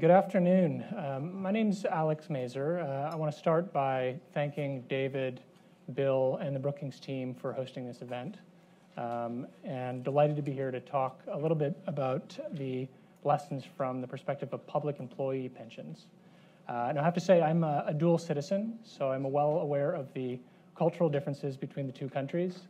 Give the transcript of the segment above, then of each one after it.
Good afternoon. Um, my name is Alex Mazer. Uh, I want to start by thanking David, Bill, and the Brookings team for hosting this event. Um, and delighted to be here to talk a little bit about the lessons from the perspective of public employee pensions. Uh, and I have to say, I'm a, a, dual citizen, so I'm well aware of the cultural differences between the two countries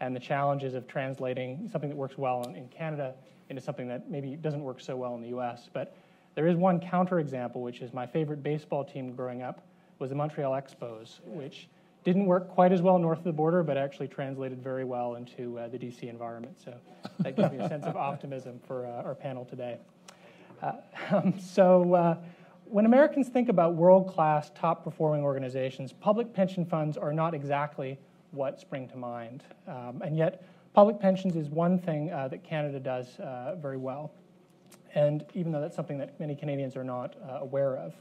and the challenges of translating something that works well in, in Canada into something that maybe doesn't work so well in the US. But there is one counterexample, which is my favorite baseball team growing up was the Montreal Expos, which didn't work quite as well north of the border, but actually translated very well into uh, the DC environment. So that gives me a sense of optimism for uh, our panel today. Uh, um, so uh, when Americans think about world-class, top-performing organizations, public pension funds are not exactly what spring to mind. Um, and yet, public pensions is one thing uh, that Canada does uh, very well and even though that's something that many Canadians are not uh, aware of.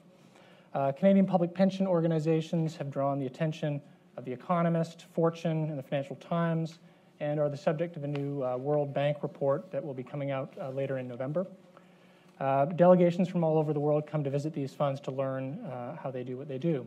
Uh, Canadian public pension organizations have drawn the attention of The Economist, Fortune, and the Financial Times, and are the subject of a new uh, World Bank report that will be coming out uh, later in November. Uh, delegations from all over the world come to visit these funds to learn uh, how they do what they do.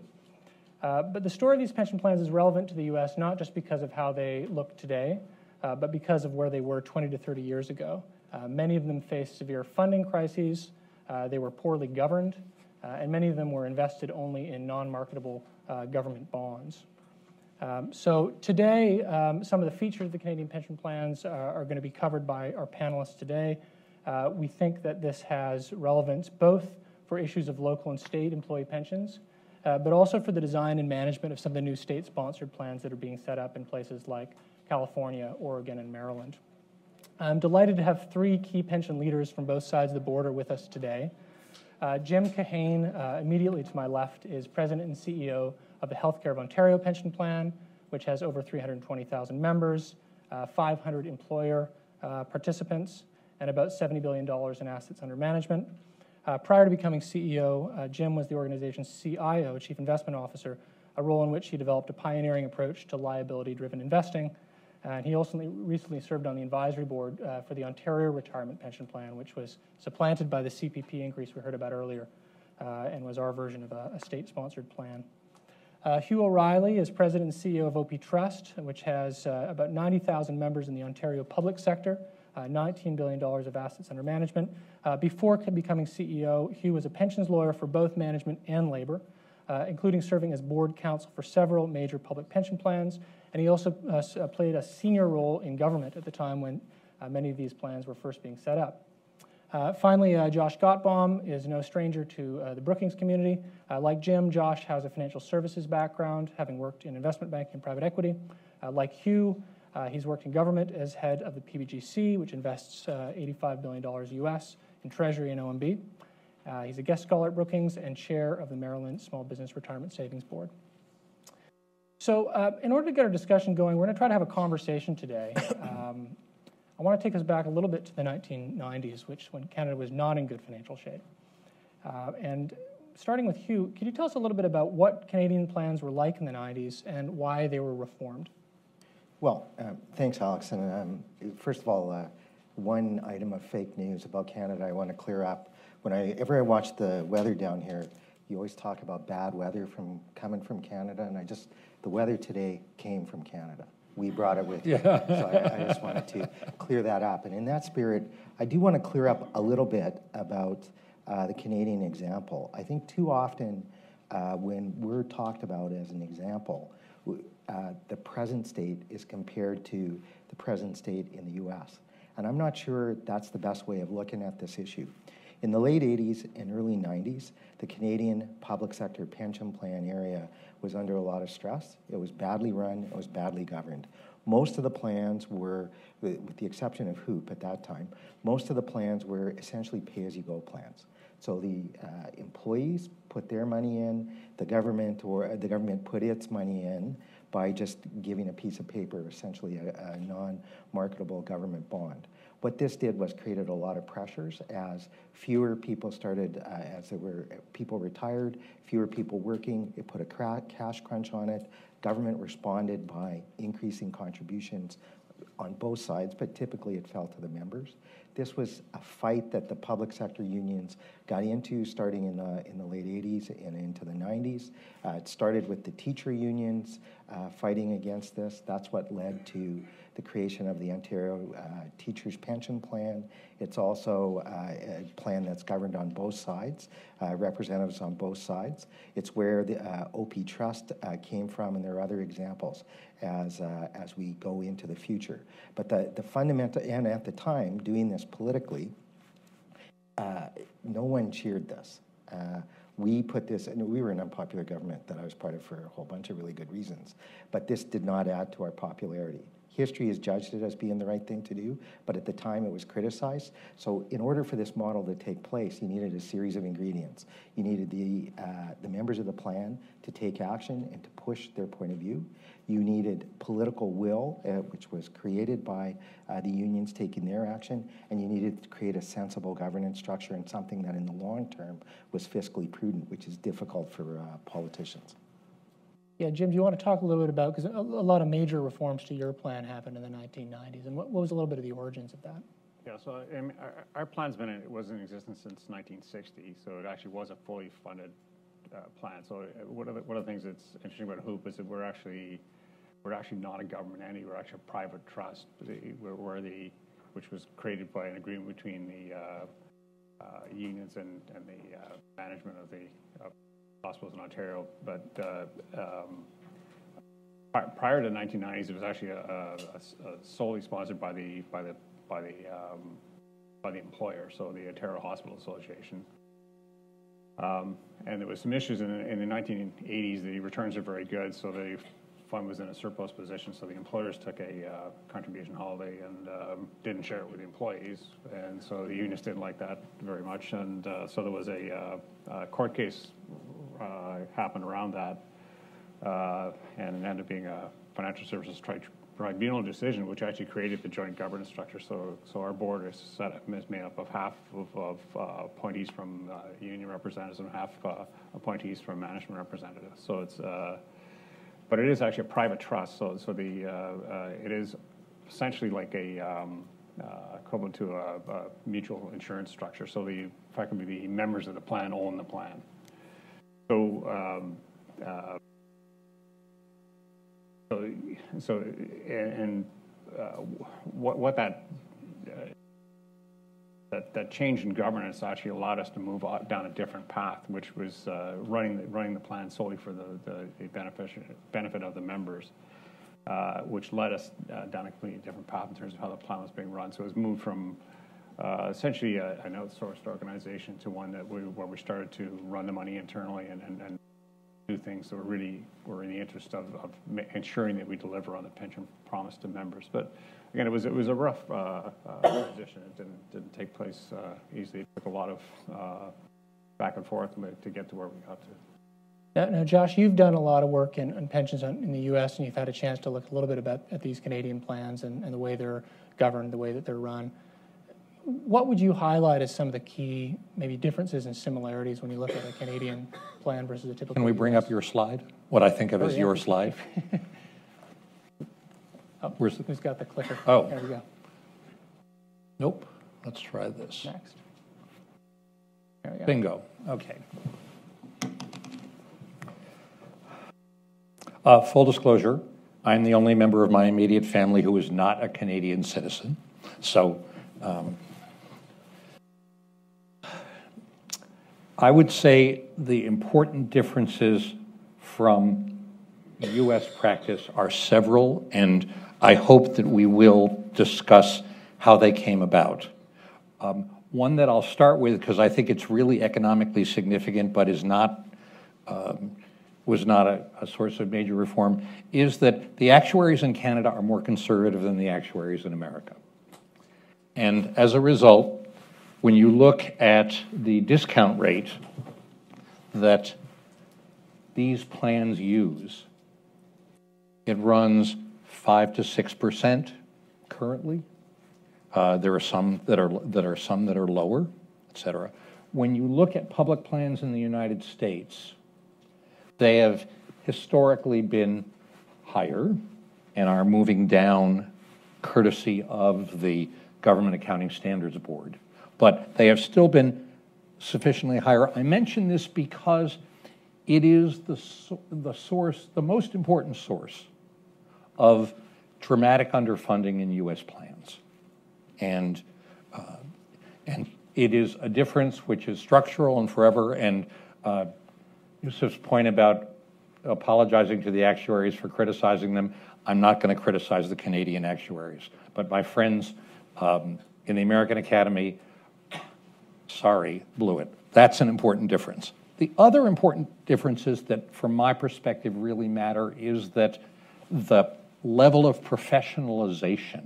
but the story of these pension plans is relevant to the U.S. not just because of how they look today, but because of where they were 20 to 30 years ago. Uh, many of them faced severe funding crises. Uh, they were poorly governed, uh, and many of them were invested only in non marketable uh, government bonds. Um, so, today, um, some of the features of the Canadian pension plans are, are going to be covered by our panelists today. Uh, we think that this has relevance both for issues of local and state employee pensions, uh, but also for the design and management of some of the new state sponsored plans that are being set up in places like California, Oregon, and Maryland. I'm delighted to have three key pension leaders from both sides of the border with us today. Uh, Jim Keohane, uh, immediately to my left, is President and CEO of the Healthcare of Ontario Pension Plan, which has over 320,000 members, uh, 500 employer uh, participants, and about $70 billion in assets under management. Uh, prior to becoming CEO, uh, Jim was the organization's CIO, Chief Investment Officer, a role in which he developed a pioneering approach to liability driven investing and he also recently served on the advisory board uh, for the Ontario Retirement Pension Plan, which was supplanted by the CPP increase we heard about earlier uh, and was our version of a, a state sponsored plan. Uh, Hugh O'Reilly is president and CEO of OP Trust, which has uh, about 90,000 members in the Ontario public sector, uh, $19 billion of assets under management. Uh, before becoming CEO, Hugh was a pensions lawyer for both management and labor, including serving as board counsel for several major public pension plans and he also uh, uh, played a senior role in government at the time when uh, many of these plans were first being set up. Uh, finally, uh, Josh Gotbaum is no stranger to uh, the Brookings community. like Jim, Josh has a financial services background, having worked in investment banking and private equity. like Hugh, he's worked in government as head of the PBGC, which invests $85 billion US in Treasury and OMB. He's a guest scholar at Brookings and chair of the Maryland Small Business Retirement Savings Board. So, uh, in order to get our discussion going, we're going to try to have a conversation today. Um, I want to take us back a little bit to the 1990s, which when Canada was not in good financial shape. Uh, and starting with Hugh, can you tell us a little bit about what Canadian plans were like in the 90s and why they were reformed? Well, uh, thanks, Alex. And um, first of all, uh, one item of fake news about Canada I want to clear up. Whenever I watch the weather down here, you always talk about bad weather from coming from Canada, and I just the weather today came from Canada. We brought it with yeah. you. So I, I, just wanted to clear that up. And in that spirit, I do want to clear up a little bit about uh, the Canadian example. I think too often uh, when we're talked about as an example, uh, the present state is compared to the present state in the US. And I'm not sure that's the best way of looking at this issue. In the late 80s and early 90s, the Canadian public sector pension plan area was under a lot of stress. It was badly run, it was badly governed. Most of the plans were, with the exception of HOOPP at that time, most of the plans were essentially pay as you go plans. So the uh, employees put their money in, the government or uh, the government put its money in by just giving a piece of paper, essentially a, a non marketable government bond. What this did was created a lot of pressures as fewer people started, uh, as there were people retired, fewer people working. It put a cash crunch on it. Government responded by increasing contributions on both sides, but typically it fell to the members. This was a fight that the public sector unions got into starting in the, in the late 80s and into the 90s. Uh, it started with the teacher unions uh, fighting against this. That's what led to the creation of the Ontario uh, Teachers Pension Plan. It's also uh, a plan that's governed on both sides, uh, representatives on both sides. It's where the uh, OP Trust uh, came from, and there are other examples as, uh, as we go into the future. But the, the fundamental, and at the time, doing this politically, no one cheered this. we put this, and we were an unpopular government that I was part of for a whole bunch of really good reasons, but this did not add to our popularity. History has judged it as being the right thing to do, but at the time it was criticized. So, in order for this model to take place, you needed a series of ingredients. You needed the, uh, the members of the plan to take action and to push their point of view. You needed political will, uh, which was created by uh, the unions taking their action, and you needed to create a sensible governance structure and something that in the long term was fiscally prudent, which is difficult for uh, politicians. Yeah, Jim, do you want to talk a little bit about, because a, lot of major reforms to your plan happened in the 1990s, and what, what was a little bit of the origins of that? Yeah, so I mean, our, our plan's been in, was in existence since 1960, so it actually was a fully funded uh, plan. So uh, one of, the, one of the things that's interesting about HOOPP is that we're actually we're actually not a government entity. We're actually a private trust, we're, we're the which was created by an agreement between the uh, uh, unions and, and the uh, management of the hospitals in Ontario, but uh, um, prior to the 1990s, it was actually a, a, a solely sponsored by the by the by the um, by the employer, so the Ontario Hospital Association. Um, and there was some issues in, in the 1980s. The returns are very good, so the fund was in a surplus position. So the employers took a uh, contribution holiday and um, didn't share it with the employees, and so the unions didn't like that very much. And uh, so there was a, uh, court case happened around that, uh, and it ended up being a financial services tri- tribunal decision, which actually created the joint governance structure. So, so our board is set up, is made up of half of, of uh, appointees from uh, union representatives and half uh, appointees from management representatives. So it's, uh, but it is actually a private trust. So, so the it is essentially like a um, equivalent to a, a, mutual insurance structure. So the effectively the members of the plan own the plan. So, um, uh, so, so, and uh, what, what that, uh, that, that change in governance actually allowed us to move down a different path, which was uh, running, the, running the plan solely for the, the, the benefit, benefit of the members. Uh, which led us uh, down a completely different path in terms of how the plan was being run. So it was moved from uh, essentially a, an outsourced organization to one that we, where we started to run the money internally and, and, and do things that were really were in the interest of, of, ensuring that we deliver on the pension promise to members. But again, it was it was a rough uh, uh, transition. It didn't didn't take place uh, easily. It took a lot of uh, back and forth to get to where we got to. Now, now, Josh, you've done a lot of work in, in, pensions in the U.S. and you've had a chance to look a little bit about at these Canadian plans and, and the way they're governed, the way that they're run what would you highlight as some of the key maybe differences and similarities when you look at a Canadian plan versus a typical? Can we bring US? up your slide? What I think of oh, as yeah. your slide? oh, Where's the... Who's got the clicker? Oh. There we go. Nope. Let's try this. Next. There we go. Bingo. Okay. Uh, full disclosure, I'm the only member of my immediate family who is not a Canadian citizen. So um, I would say the important differences from U.S. practice are several, and I hope that we will discuss how they came about. Um, one that I'll start with, because I think it's really economically significant but is not, um, was not a, a, source of major reform, is that the actuaries in Canada are more conservative than the actuaries in America. And as a result, when you look at the discount rate that these plans use, it runs 5 to 6% currently. Uh, there are some that are that are some that are lower, et cetera. When you look at public plans in the United States, they have historically been higher and are moving down courtesy of the Government Accounting Standards Board. But they have still been sufficiently higher. I mention this because it is the, the source, the most important source of dramatic underfunding in U.S. plans. And, uh, and it is a difference which is structural and forever. And uh, Yusuf's point about apologizing to the actuaries for criticizing them, I'm not going to criticize the Canadian actuaries. But my friends um, in the American Academy, sorry, blew it. That's an important difference. The other important differences that, from my perspective, really matter is that the level of professionalization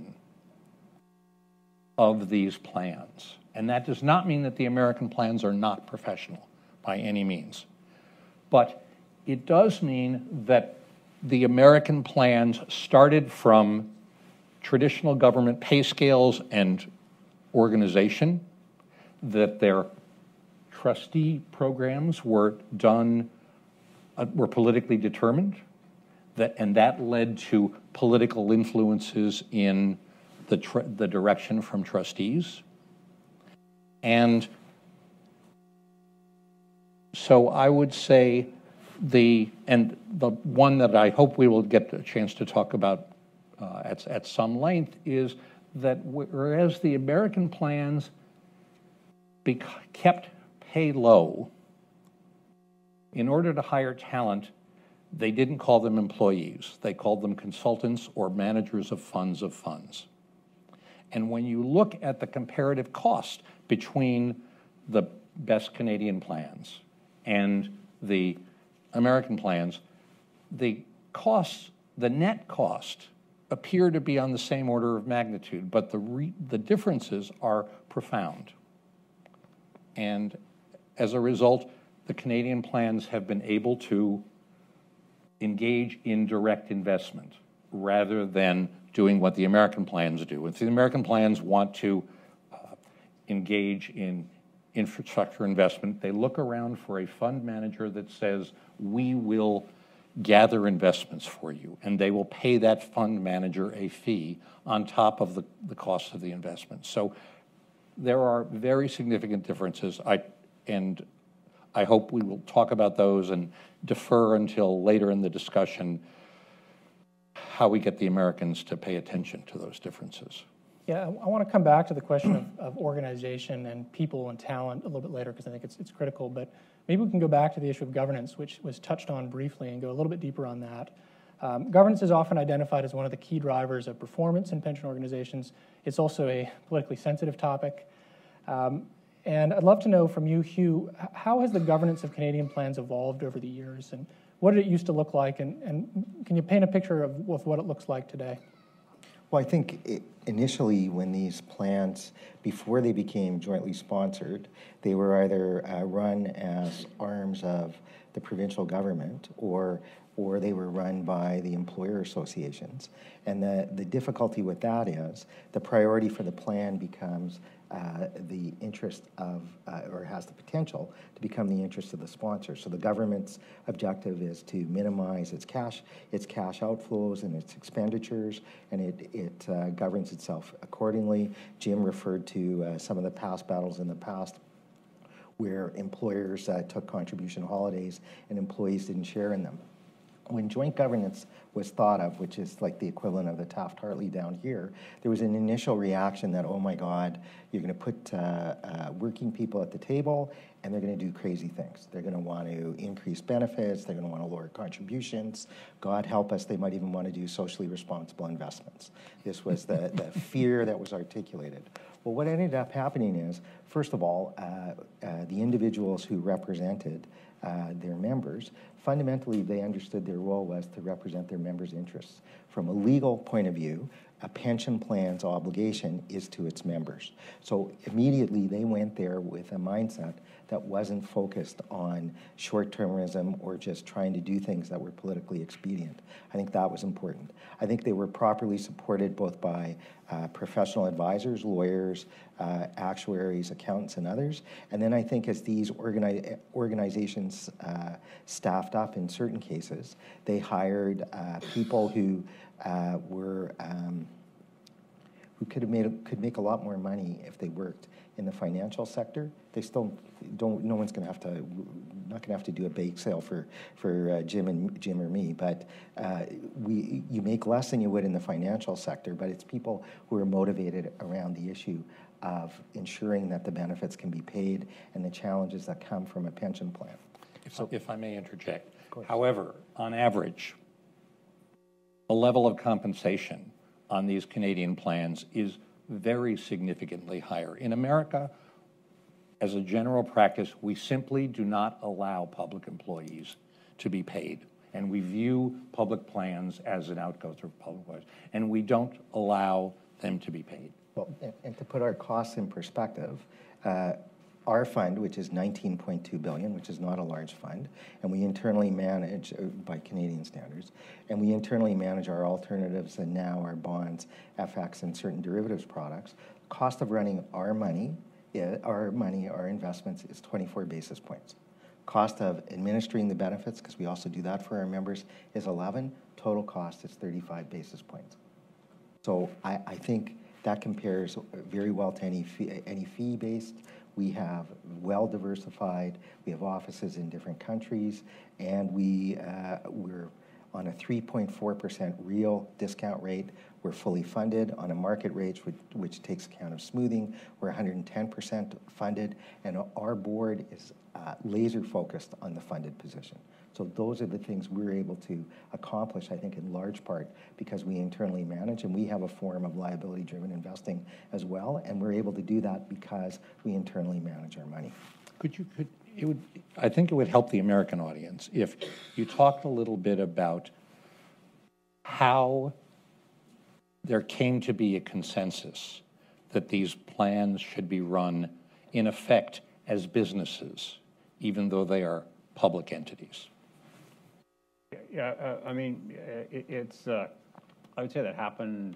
of these plans. And that does not mean that the American plans are not professional by any means. But it does mean that the American plans started from traditional government pay scales and organization, that their trustee programs were done, uh, were politically determined, that, and that led to political influences in the, the direction from trustees. And so I would say the, and the one that I hope we will get a chance to talk about uh, at, at some length is that whereas the American plans be kept pay low, in order to hire talent, they didn't call them employees. They called them consultants or managers of funds of funds. And when you look at the comparative cost between the best Canadian plans and the American plans, the costs, the net cost, appear to be on the same order of magnitude, but the, the differences are profound. And as a result, the Canadian plans have been able to engage in direct investment rather than doing what the American plans do. If the American plans want to uh, engage in infrastructure investment, they look around for a fund manager that says, we will gather investments for you, and they will pay that fund manager a fee on top of the, the cost of the investment. So there are very significant differences. I, and I hope we will talk about those and defer until later in the discussion how we get the Americans to pay attention to those differences. Yeah, I, I want to come back to the question of, of, organization and people and talent a little bit later because I think it's, it's critical. But maybe we can go back to the issue of governance, which was touched on briefly, and go a little bit deeper on that. Um, governance is often identified as one of the key drivers of performance in pension organizations. It's also a politically sensitive topic. Um, and I'd love to know from you, Hugh, how has the governance of Canadian plans evolved over the years? And what did it used to look like? And, and can you paint a picture of, of what it looks like today? Well, I think it, initially when these plans, before they became jointly sponsored, they were either uh, run as arms of the provincial government or or they were run by the employer associations. And the, the difficulty with that is the priority for the plan becomes uh, the interest of, uh, or has the potential to become the interest of the sponsor. So the government's objective is to minimize its cash, its cash outflows and its expenditures, and it, it uh, governs itself accordingly. Jim referred to uh, some of the past battles in the past where employers uh, took contribution holidays and employees didn't share in them when joint governance was thought of, which is like the equivalent of the Taft Hartley down here, there was an initial reaction that, oh my God, you're going to put uh, uh, working people at the table and they're going to do crazy things. They're going to want to increase benefits, they're going to want to lower contributions. God help us, they might even want to do socially responsible investments. This was the, the fear that was articulated. Well, what ended up happening is, first of all, uh, uh the individuals who represented uh, their members, fundamentally they understood their role was to represent their members' interests. From a legal point of view, a pension plan's obligation is to its members. So immediately they went there with a mindset that wasn't focused on short termism or just trying to do things that were politically expedient. I think that was important. I think they were properly supported both by uh, professional advisors, lawyers, uh, actuaries, accountants, and others. And then I think as these organi- organizations uh, staffed up in certain cases, they hired uh, people who uh, were um, who could have made, could make a lot more money if they worked in the financial sector. They still don't, no one's gonna have to, not gonna have to do a bake sale for, for uh, Jim and, Jim or me, but uh, we, you make less than you would in the financial sector, but it's people who are motivated around the issue of ensuring that the benefits can be paid and the challenges that come from a pension plan. If, if I may interject. However, on average, the level of compensation on these Canadian plans is very significantly higher. In America, as a general practice, we simply do not allow public employees to be paid. And we view public plans as an outgrowth of public plans. And we don't allow them to be paid. Well, and, and to put our costs in perspective, uh, our fund, which is 19.2 billion, which is not a large fund, and we internally manage uh, by Canadian standards, and we internally manage our alternatives and now our bonds, FX, and certain derivatives products. Cost of running our money, our money, our investments is 24 basis points. Cost of administering the benefits, because we also do that for our members, is 11. Total cost is 35 basis points. So I, I think that compares very well to any fee, any fee-based. We have well diversified. We have offices in different countries, and we uh, we're on a 3.4% real discount rate. We're fully funded on a market rate, which, which takes account of smoothing. We're 110% funded, and our board is uh, laser focused on the funded position. So those are the things we're able to accomplish, I think, in large part because we internally manage and we have a form of liability-driven investing as well, and we're able to do that because we internally manage our money. Could you, could, it would, I think it would help the American audience if you talked a little bit about how there came to be a consensus that these plans should be run, in effect, as businesses, even though they are public entities. Yeah, uh, I mean, it, it's, uh, I would say that happened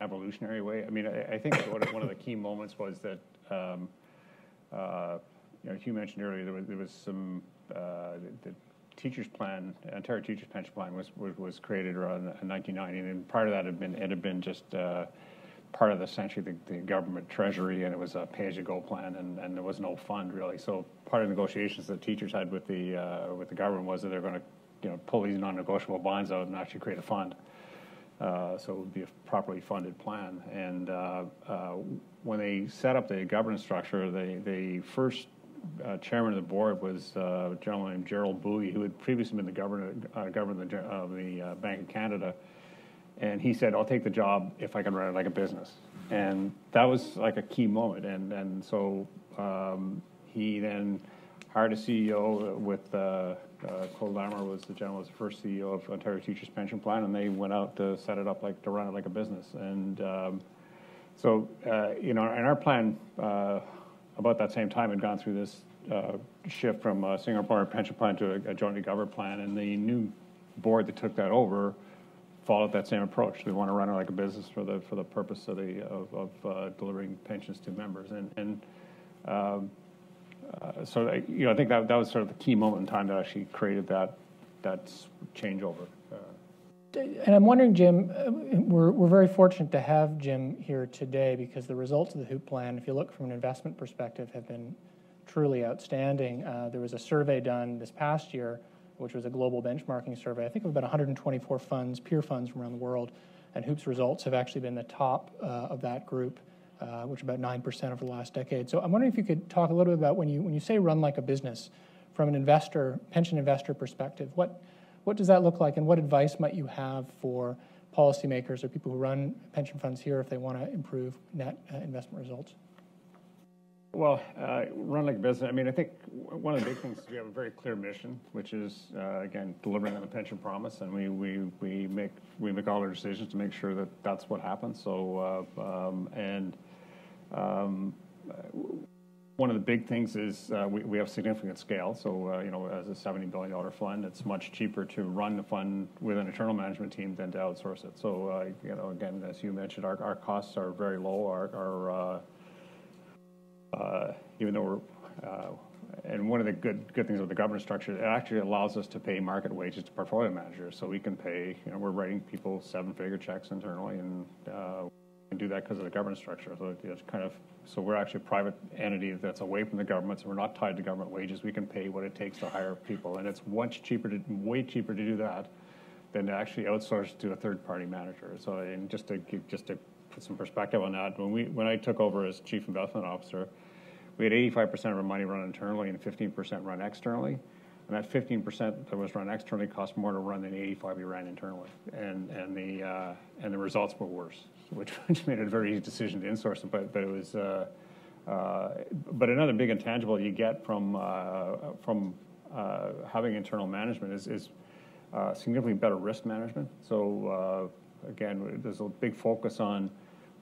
evolutionary way. I mean, I, I think one of, the key moments was that, um, uh, you know, Hugh mentioned earlier, there was, there was some, uh, the, the teacher's plan, Ontario Teacher's Pension Plan was, was, was created around 1990, and prior to that, had been, it had been just uh, part of the, essentially the, the government treasury, and it was a pay-as-you-go plan, and, and there was no fund really. So part of the negotiations that teachers had with the uh, with the government was that they're going to you know, pull these non-negotiable bonds out and actually create a fund. Uh, so it would be a properly funded plan. And uh, uh, when they set up the governance structure, the, first uh, chairman of the board was uh, a gentleman named Gerald Bouey, who had previously been the governor, uh, governor of the Bank of Canada. And he said, I'll take the job if I can run it like a business. And that was like a key moment. And, and so um, he then hired a CEO with uh, Claude Lamoureux was the gentleman was the first CEO of Ontario Teachers Pension Plan, and they went out to set it up like to run it like a business. And um, so, uh, you know, and our plan uh, about that same time had gone through this uh, shift from a single employer pension plan to a, a, jointly governed plan, and the new board that took that over followed that same approach. They want to run it like a business for the for the purpose of the of, of uh, delivering pensions to members, and and um, uh, so I, you know, I think that that was sort of the key moment in time that actually created that that changeover. Uh, and I'm wondering, Jim, uh, we're, we're very fortunate to have Jim here today because the results of the HOOPP plan, if you look from an investment perspective, have been truly outstanding. Uh, there was a survey done this past year, which was a global benchmarking survey, I think of about 124 funds, peer funds from around the world, and HOOPP's results have actually been the top uh, of that group uh, which is about 9% over the last decade. So I'm wondering if you could talk a little bit about when you, when you say run like a business, from an investor, pension investor perspective, what, what does that look like and what advice might you have for policymakers or people who run pension funds here if they want to improve net uh, investment results? Well, uh, run like a business. I mean, I think one of the big things is we have a very clear mission, which is uh, again delivering on the pension promise, and we, we, we make we make all our decisions to make sure that that's what happens. So, uh, um, and um, one of the big things is uh, we, we have significant scale. So, uh, you know, as a $70 billion fund, it's much cheaper to run the fund with an internal management team than to outsource it. So, uh, you know, again, as you mentioned, our, our costs are very low. Our, our uh, uh, even though we're, uh, and one of the good good things with the governance structure, it actually allows us to pay market wages to portfolio managers. So we can pay, you know, we're writing people seven-figure checks internally, and can do that because of the governance structure. So it's kind of, so we're actually a private entity that's away from the government, so we're not tied to government wages. We can pay what it takes to hire people, and it's much cheaper to, way cheaper to do that than to actually outsource to a third-party manager. So, and just to just to put some perspective on that, when we, when I took over as chief investment officer, we had 85% of our money run internally and 15% run externally. And that 15% that was run externally cost more to run than 85 we ran internally. And, and, the, uh, and the results were worse, which, which made it a very easy decision to insource it. But, but it was, uh, uh, but another big intangible you get from, uh, from uh, having internal management is, is uh, significantly better risk management. So again, there's a big focus on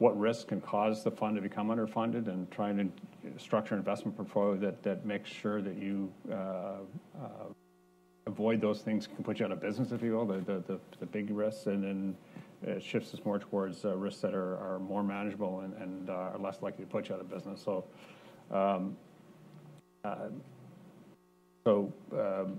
what risks can cause the fund to become underfunded and trying to structure an investment portfolio that, that makes sure that you uh, uh, avoid those things can put you out of business, if you will, the, the, the, the big risks, and then it shifts us more towards uh, risks that are, are more manageable and, and uh, are less likely to put you out of business. So, um, uh, so um,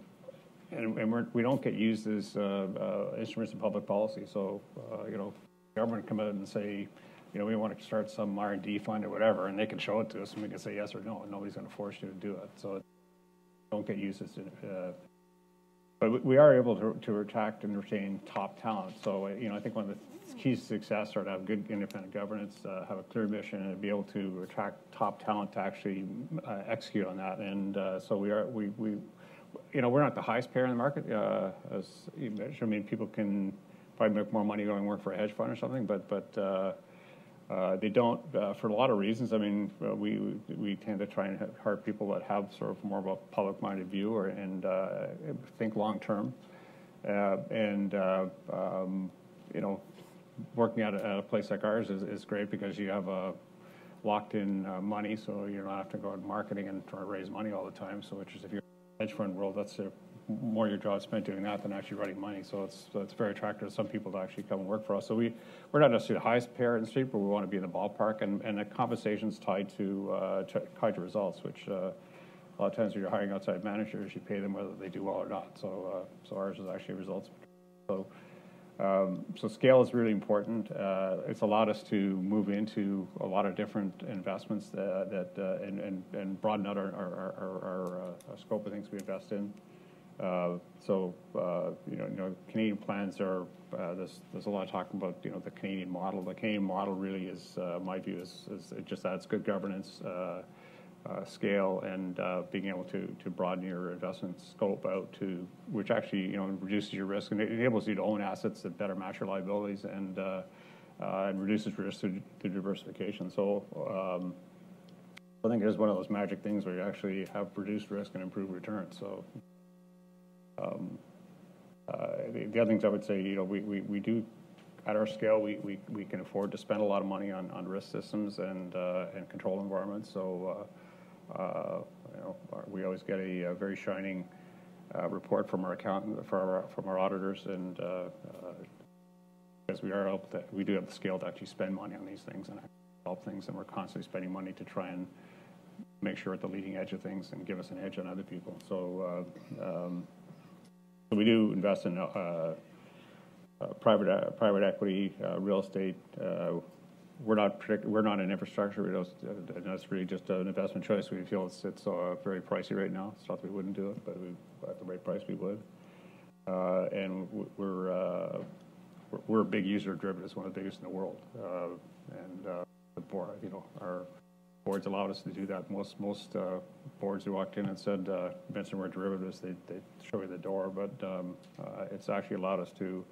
and, and we're, we don't get used as uh, instruments of public policy. So, you know, government come out and say, you know, we want to start some R&D fund or whatever, and they can show it to us, and we can say yes or no, nobody's going to force you to do it. So don't get used to it. Uh, but we are able to, to attract and retain top talent. So, you know, I think one of the keys to success are to have good independent governance, uh, have a clear mission, and be able to attract top talent to actually uh, execute on that. And uh, so we are, we, we, you know, we're not the highest payer in the market. Uh, as you mentioned, I mean, people can probably make more money going work for a hedge fund or something, but, but, uh, they don't, uh, for a lot of reasons. I mean, uh, we we tend to try and hire people that have sort of more of a public-minded view or and uh, think long-term, uh, and um, you know, working at a, at a, place like ours is, is great because you have a locked-in money, so you don't have to go out marketing and try to raise money all the time. So, which is if you're in the hedge fund world, that's a more your job spent doing that than actually running money. So it's so it's very attractive to some people to actually come and work for us. So we we're not necessarily the highest payer in the street, but we want to be in the ballpark, and and the compensation's tied to uh, tied to results, which. Uh, a lot of times when you're hiring outside managers, you pay them whether they do well or not. So, uh, so ours is actually results. So, um, so scale is really important. Uh, it's allowed us to move into a lot of different investments that, that uh, and, and, and broaden out our, our, our, our uh, scope of things we invest in. Uh, so, uh, you know, you know, Canadian plans are, uh, there's, there's a lot of talk about, you know, the Canadian model. The Canadian model really is, my view, is, is it just adds good governance, scale, and being able to, to broaden your investment scope out to, which actually, you know, reduces your risk and it enables you to own assets that better match your liabilities and, and reduces risk through, through diversification. So, um, I think it is one of those magic things where you actually have reduced risk and improved returns. So um, uh, the, the, other things I would say, you know, we, we, we do, at our scale, we, we, we can afford to spend a lot of money on, on risk systems and, uh, and control environments. So, uh, uh you know, we always get a, a very shining uh, report from our accountant, from our, from our auditors, and because we are able to, we do have the scale to actually spend money on these things and help things, and we're constantly spending money to try and make sure at the leading edge of things and give us an edge on other people. So. Um, we do invest in uh, uh, private uh, private equity, real estate. we're not predict- we're not in infrastructure. We don't, that's really just an investment choice. We feel it's it's very pricey right now. It's not that we wouldn't do it, but we, at the right price we would. and we're we're a big user of derivatives, one of the biggest in the world. Uh, and uh, the board, you know, our boards allowed us to do that. Most most uh, boards who walked in and said uh, mentioned were derivatives, they they show you the door. But um, uh, it's actually allowed us to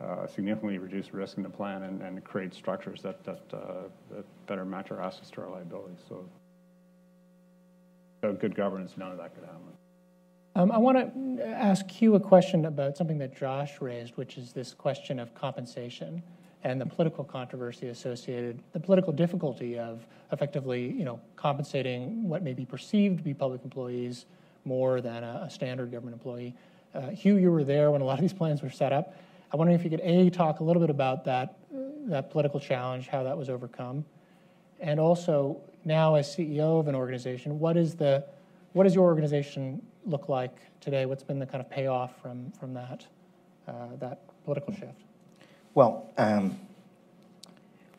uh, significantly reduce risk in the plan and, and create structures that that, uh, that better match our assets to our liabilities. So, so good governance, none of that could happen. Um, I want to ask you a question about something that Josh raised, which is this question of compensation and the political controversy associated, the political difficulty of effectively, you know, compensating what may be perceived to be public employees more than a, a standard government employee. Uh, Hugh, you were there when a lot of these plans were set up. I wonder if you could a talk a little bit about that that political challenge, how that was overcome, and also now as CEO of an organization, what is the what does your organization look like today? What's been the kind of payoff from from that uh, that political shift? Well, um,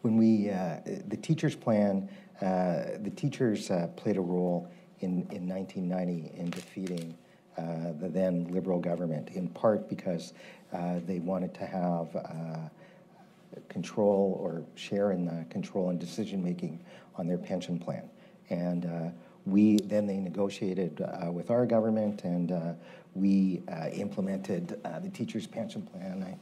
when we, uh, the teachers' plan, uh, the teachers uh, played a role in, in 1990 in defeating uh, the then Liberal government, in part because uh, they wanted to have uh, control or share in the control and decision making on their pension plan. And we then they negotiated with our government, and we implemented the teachers' pension plan. I,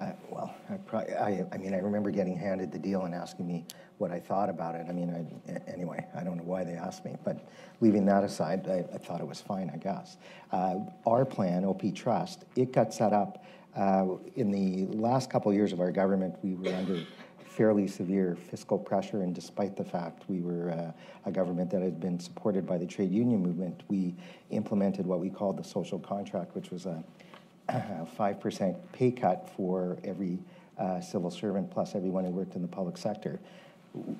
I, well, I, probably, I, I mean, I remember getting handed the deal and asking me what I thought about it. I mean, I, anyway, I don't know why they asked me, but leaving that aside, I, I thought it was fine, I guess. Uh, our plan, OP Trust, it got set up uh, in the last couple of years of our government. We were under fairly severe fiscal pressure, and despite the fact we were uh, a government that had been supported by the trade union movement, we implemented what we called the social contract, which was a 5% pay cut for every uh, civil servant plus everyone who worked in the public sector.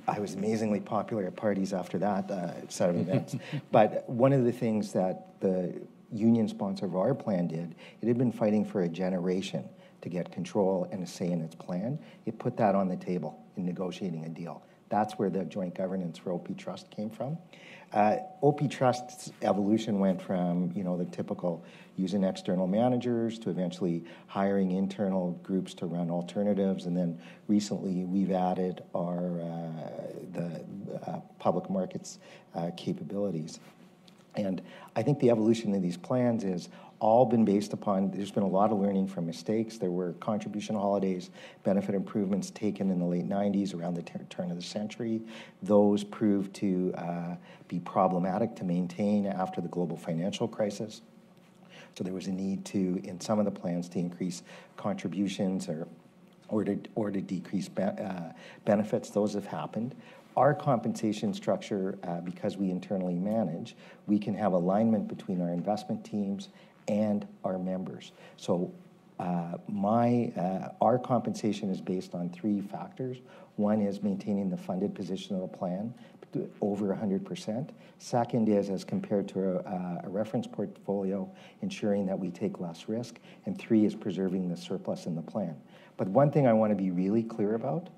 I was amazingly popular at parties after that uh, set of events. but one of the things that the union sponsor of our plan did, it had been fighting for a generation to get control and a say in its plan. It put that on the table in negotiating a deal. That's where the joint governance for OP Trust came from. Uh, OP Trust's evolution went from you know the typical using external managers to eventually hiring internal groups to run alternatives, and then recently we've added our uh, the uh, public markets uh, capabilities. And I think the evolution of these plans is all been based upon, there's been a lot of learning from mistakes. There were contribution holidays, benefit improvements taken in the late 90s around the turn of the century. Those proved to uh, be problematic to maintain after the global financial crisis. So there was a need to, in some of the plans, to increase contributions or or to, or to decrease be, uh, benefits. Those have happened our compensation structure, uh, because we internally manage, we can have alignment between our investment teams and our members. So uh, my, uh, our compensation is based on three factors. One is maintaining the funded position of the plan over 100%. Second is, as compared to a, a, reference portfolio, ensuring that we take less risk. And three is preserving the surplus in the plan. But one thing I want to be really clear about,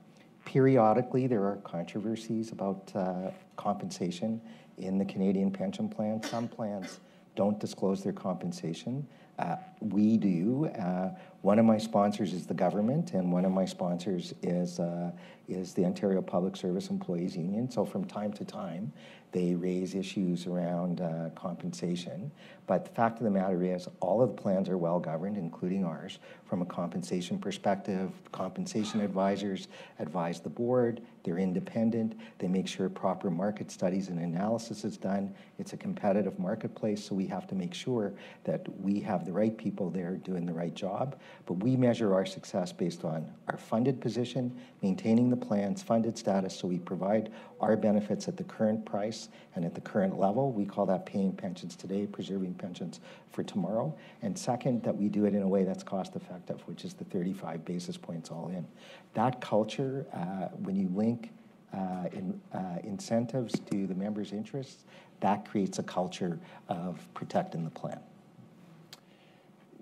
periodically there are controversies about uh, compensation in the Canadian pension plan. Some plans don't disclose their compensation. Uh, we do. Uh, one of my sponsors is the government, and one of my sponsors is uh, is the Ontario Public Service Employees Union. So from time to time, they raise issues around uh, compensation. But the fact of the matter is, all of the plans are well governed, including ours, from a compensation perspective. Compensation advisors advise the board. They're independent. They make sure proper market studies and analysis is done. It's a competitive marketplace, so we have to make sure that we have the right people there doing the right job. But we measure our success based on our funded position, maintaining the plan's funded status, so we provide our benefits at the current price and at the current level. We call that paying pensions today, preserving pensions for tomorrow. And second, that we do it in a way that's cost effective, which is the 35 basis points all in. That culture, uh, when you link uh, in, uh, incentives to the members' interests, that creates a culture of protecting the plan.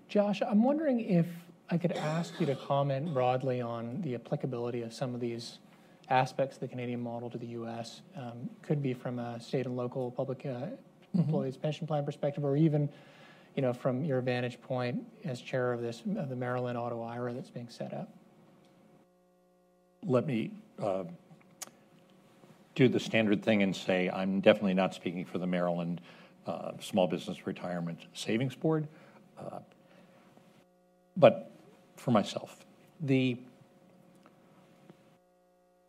Josh, I'm wondering if I could ask you to comment broadly on the applicability of some of these aspects of the Canadian model to the U.S. Um, could be from a state and local public uh, mm-hmm. employees pension plan perspective, or even, you know, from your vantage point as chair of this of the Maryland Auto IRA that's being set up. Let me uh, do the standard thing and say I'm definitely not speaking for the Maryland uh, Small Business Retirement Savings Board, uh, but for myself. The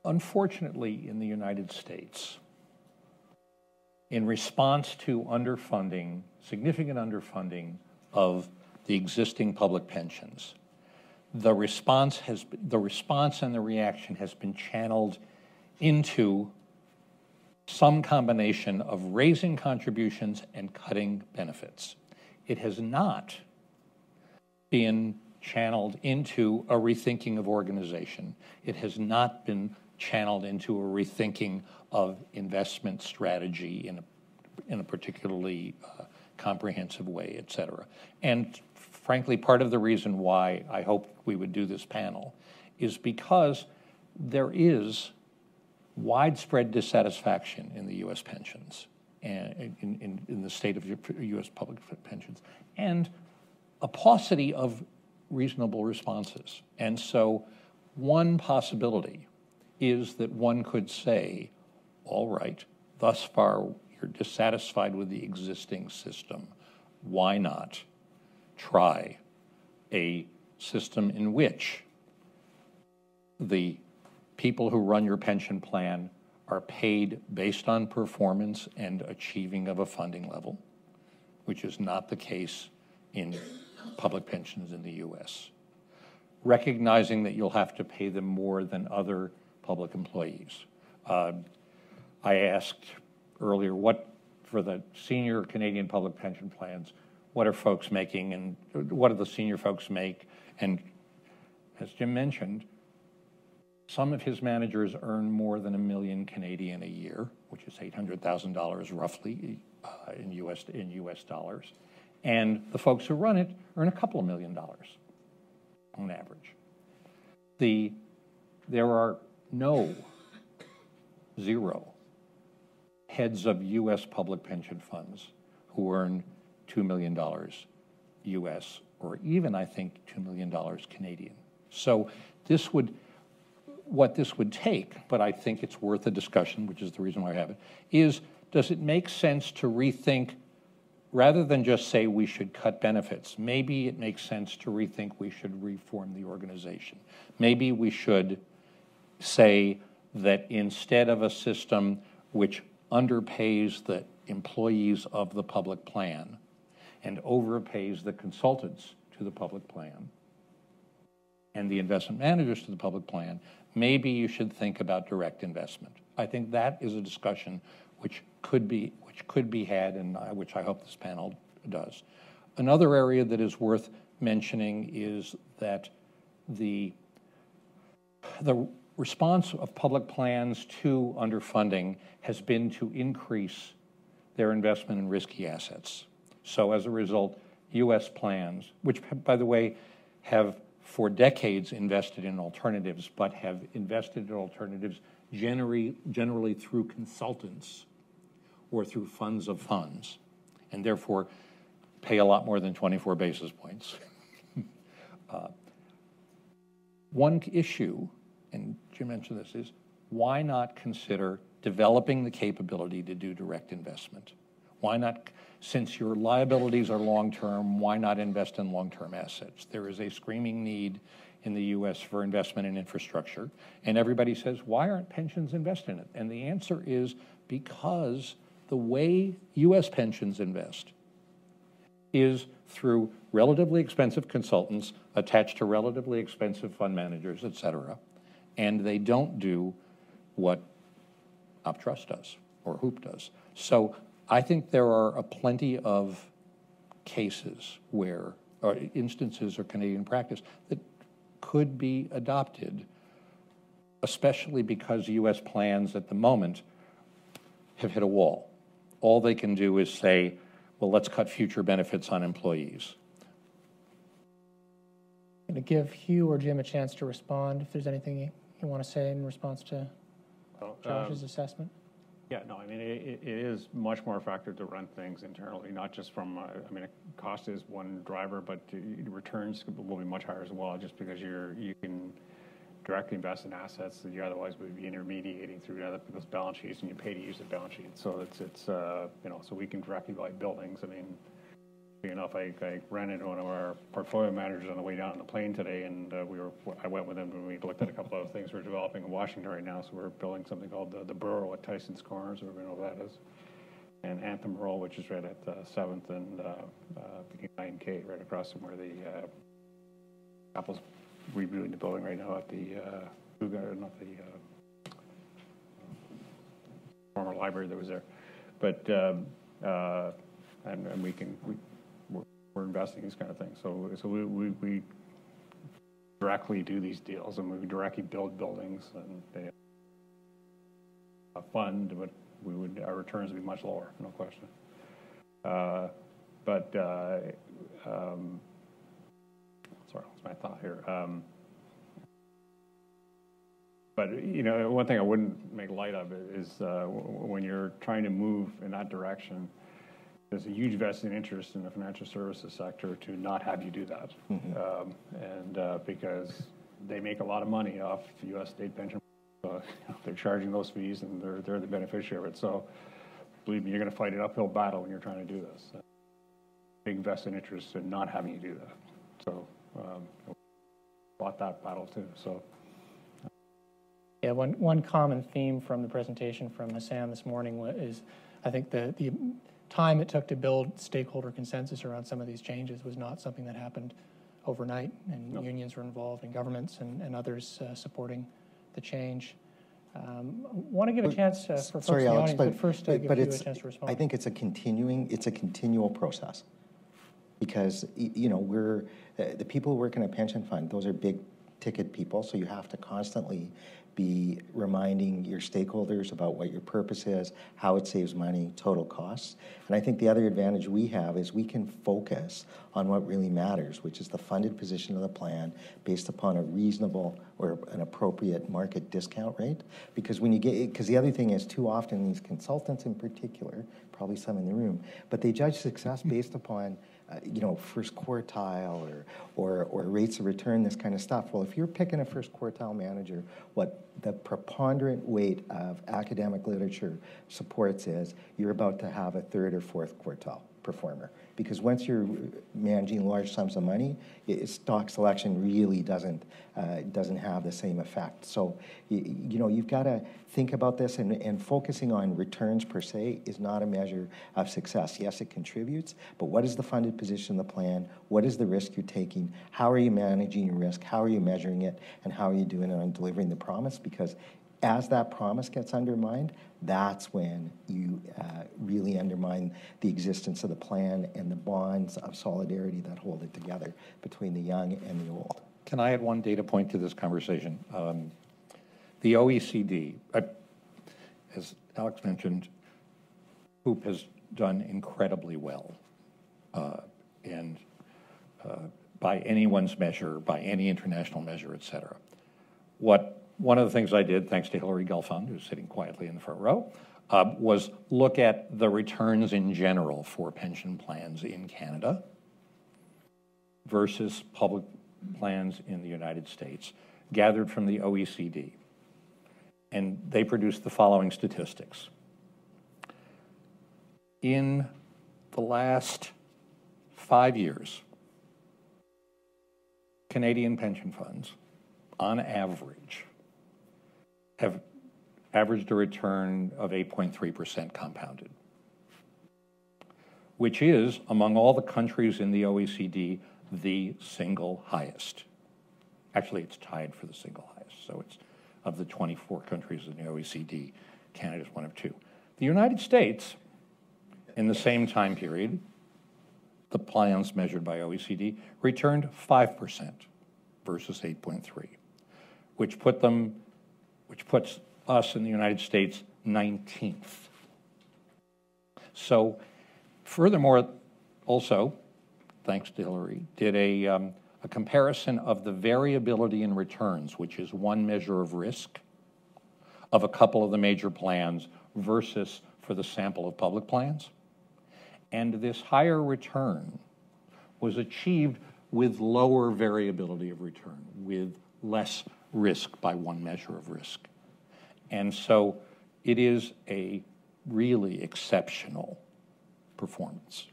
Unfortunately, in the United States, in response to underfunding, significant underfunding of the existing public pensions, the response has the response and the reaction has been channeled into some combination of raising contributions and cutting benefits. It has not been channeled into a rethinking of organization. It has not been channeled into a rethinking of investment strategy in a, in a particularly uh, comprehensive way, et cetera. And frankly, part of the reason why I hope we would do this panel is because there is widespread dissatisfaction in the U.S. pensions and in, in, in the state of U.S. public pensions, and a paucity of reasonable responses. And so, one possibility is that one could say, all right, thus far you're dissatisfied with the existing system. Why not try a system in which the people who run your pension plan are paid based on performance and achieving of a funding level, which is not the case in public pensions in the US. Recognizing that you'll have to pay them more than other public employees. Uh, I asked earlier what, for the senior Canadian public pension plans, what are folks making and what do the senior folks make? And as Jim mentioned, some of his managers earn more than a million Canadian a year, which is $800,000 roughly uh, in, US, in US dollars. And the folks who run it earn a couple of million dollars on average. The, there are no, zero, heads of US public pension funds who earn $2 million US, or even, I think, $2 million Canadian. So this would, what this would take, but I think it's worth a discussion, which is the reason why I have it, is does it make sense to rethink, rather than just say we should cut benefits, maybe it makes sense to rethink we should reform the organization. Maybe we should say that instead of a system which underpays the employees of the public plan and overpays the consultants to the public plan and the investment managers to the public plan, maybe you should think about direct investment. I think that is a discussion which could be which could be had, and which I hope this panel does. Another area that is worth mentioning is that the the response of public plans to underfunding has been to increase their investment in risky assets. So as a result, U.S. plans, which, by the way, have for decades invested in alternatives, but have invested in alternatives generally, generally through consultants or through funds of funds, and therefore pay a lot more than 24 basis points. uh, one issue and Jim mentioned this, is why not consider developing the capability to do direct investment? Why not, since your liabilities are long term, why not invest in long term assets? There is a screaming need in the US for investment in infrastructure. And everybody says, why aren't pensions invested in it? And the answer is because the way US pensions invest is through relatively expensive consultants attached to relatively expensive fund managers, et cetera and they don't do what OPTrust does or HOOPP does. So I think there are a plenty of cases where, or instances or Canadian practice that could be adopted, especially because U.S. plans at the moment have hit a wall. All they can do is say, well, let's cut future benefits on employees. I'm going to give Hugh or Jim a chance to respond if there's anything you want to say in response to Well, Josh's um, assessment? Yeah, no, I mean, it, it is much more effective to run things internally, not just from, uh, I mean, cost is one driver, but the returns will be much higher as well, just because you're, you can directly invest in assets that you otherwise would be intermediating through other people's balance sheets, and you pay to use the balance sheet. So it's, it's, uh, you know, so we can directly buy buildings. I mean, enough, I, I ran into one of our portfolio managers on the way down on the plane today, and uh, we were, I went with him and we looked at a couple of things we're developing in Washington right now. So we're building something called the, the Boro at Tyson's Corners, or we know what that is. And Anthem Row, which is right at uh, 7th and uh, uh, 9K, right across from where the uh, Apple's rebuilding the building right now at the, uh, not the uh, former library that was there. But, um, uh, and, and we can, we, we're investing in these kind of things. So, so we, we, we directly do these deals and we directly build buildings and they fund, but we would, our returns would be much lower, no question. Uh, but, uh, um, sorry, what's my thought here? Um, But, you know, one thing I wouldn't make light of is uh, when you're trying to move in that direction, there's a huge vested interest in the financial services sector to not have you do that. Um, And uh, because they make a lot of money off U.S. state pension, so they're charging those fees and they're, they're the beneficiary of it. So believe me, you're going to fight an uphill battle when you're trying to do this. Big vested interest in not having you do that. So um, fought that battle too, so. Yeah, one, one common theme from the presentation from Hassan this morning is, I think the, the time it took to build stakeholder consensus around some of these changes was not something that happened overnight, and unions were involved, and governments and, and others uh, supporting the change. Um, Want to give a chance uh, for folks in Sorry, the Alex, audience, but, but first uh, but give but you a it's, chance to respond. I think it's a continuing, it's a continual process. Because, you know, we're, the people who work in a pension fund, those are big ticket people, so you have to constantly be reminding your stakeholders about what your purpose is, how it saves money, total costs. And I think the other advantage we have is we can focus on what really matters, which is the funded position of the plan based upon a reasonable or an appropriate market discount rate. Because when you get, because the other thing is too often these consultants in particular, probably some in the room, but they judge success based upon uh, you know, first quartile or, or, or rates of return, this kind of stuff. Well, if you're picking a first quartile manager, what the preponderant weight of academic literature supports is you're about to have a third or fourth quartile performer. Because once you're managing large sums of money, i stock selection really doesn't, uh, doesn't have the same effect. So, you, you know, you've got to think about this, and, and focusing on returns per se is not a measure of success. Yes, it contributes, but what is the funded position of the plan? What is the risk you're taking? How are you managing your risk? How are you measuring it? And how are you doing it on delivering the promise? Because as that promise gets undermined, that's when you uh, really undermine the existence of the plan and the bonds of solidarity that hold it together between the young and the old. Can I add one data point to this conversation? Um, The OECD, as Alex mentioned, HOOPP has done incredibly well. uh, And uh, by anyone's measure, by any international measure, et cetera. What, one of the things I did, thanks to Hillary Gelfand, who's sitting quietly in the front row, uh, was look at the returns in general for pension plans in Canada versus public plans in the United States, gathered from the OECD. And they produced the following statistics. In the last five years, Canadian pension funds, on average, have averaged a return of 8.3% compounded, which is, among all the countries in the OECD, the single highest. Actually, it's tied for the single highest. So it's of the 24 countries in the OECD, Canada is one of two. The United States, in the same time period, the plans measured by OECD returned 5% versus 8.3, which put them, which puts us in the United States 19th. So, furthermore, also, thanks to Hillary, did a, um, a comparison of the variability in returns, which is one measure of risk, of a couple of the major plans versus for the sample of public plans. And this higher return was achieved with lower variability of return, with less risk by one measure of risk. And so it is a really exceptional performance.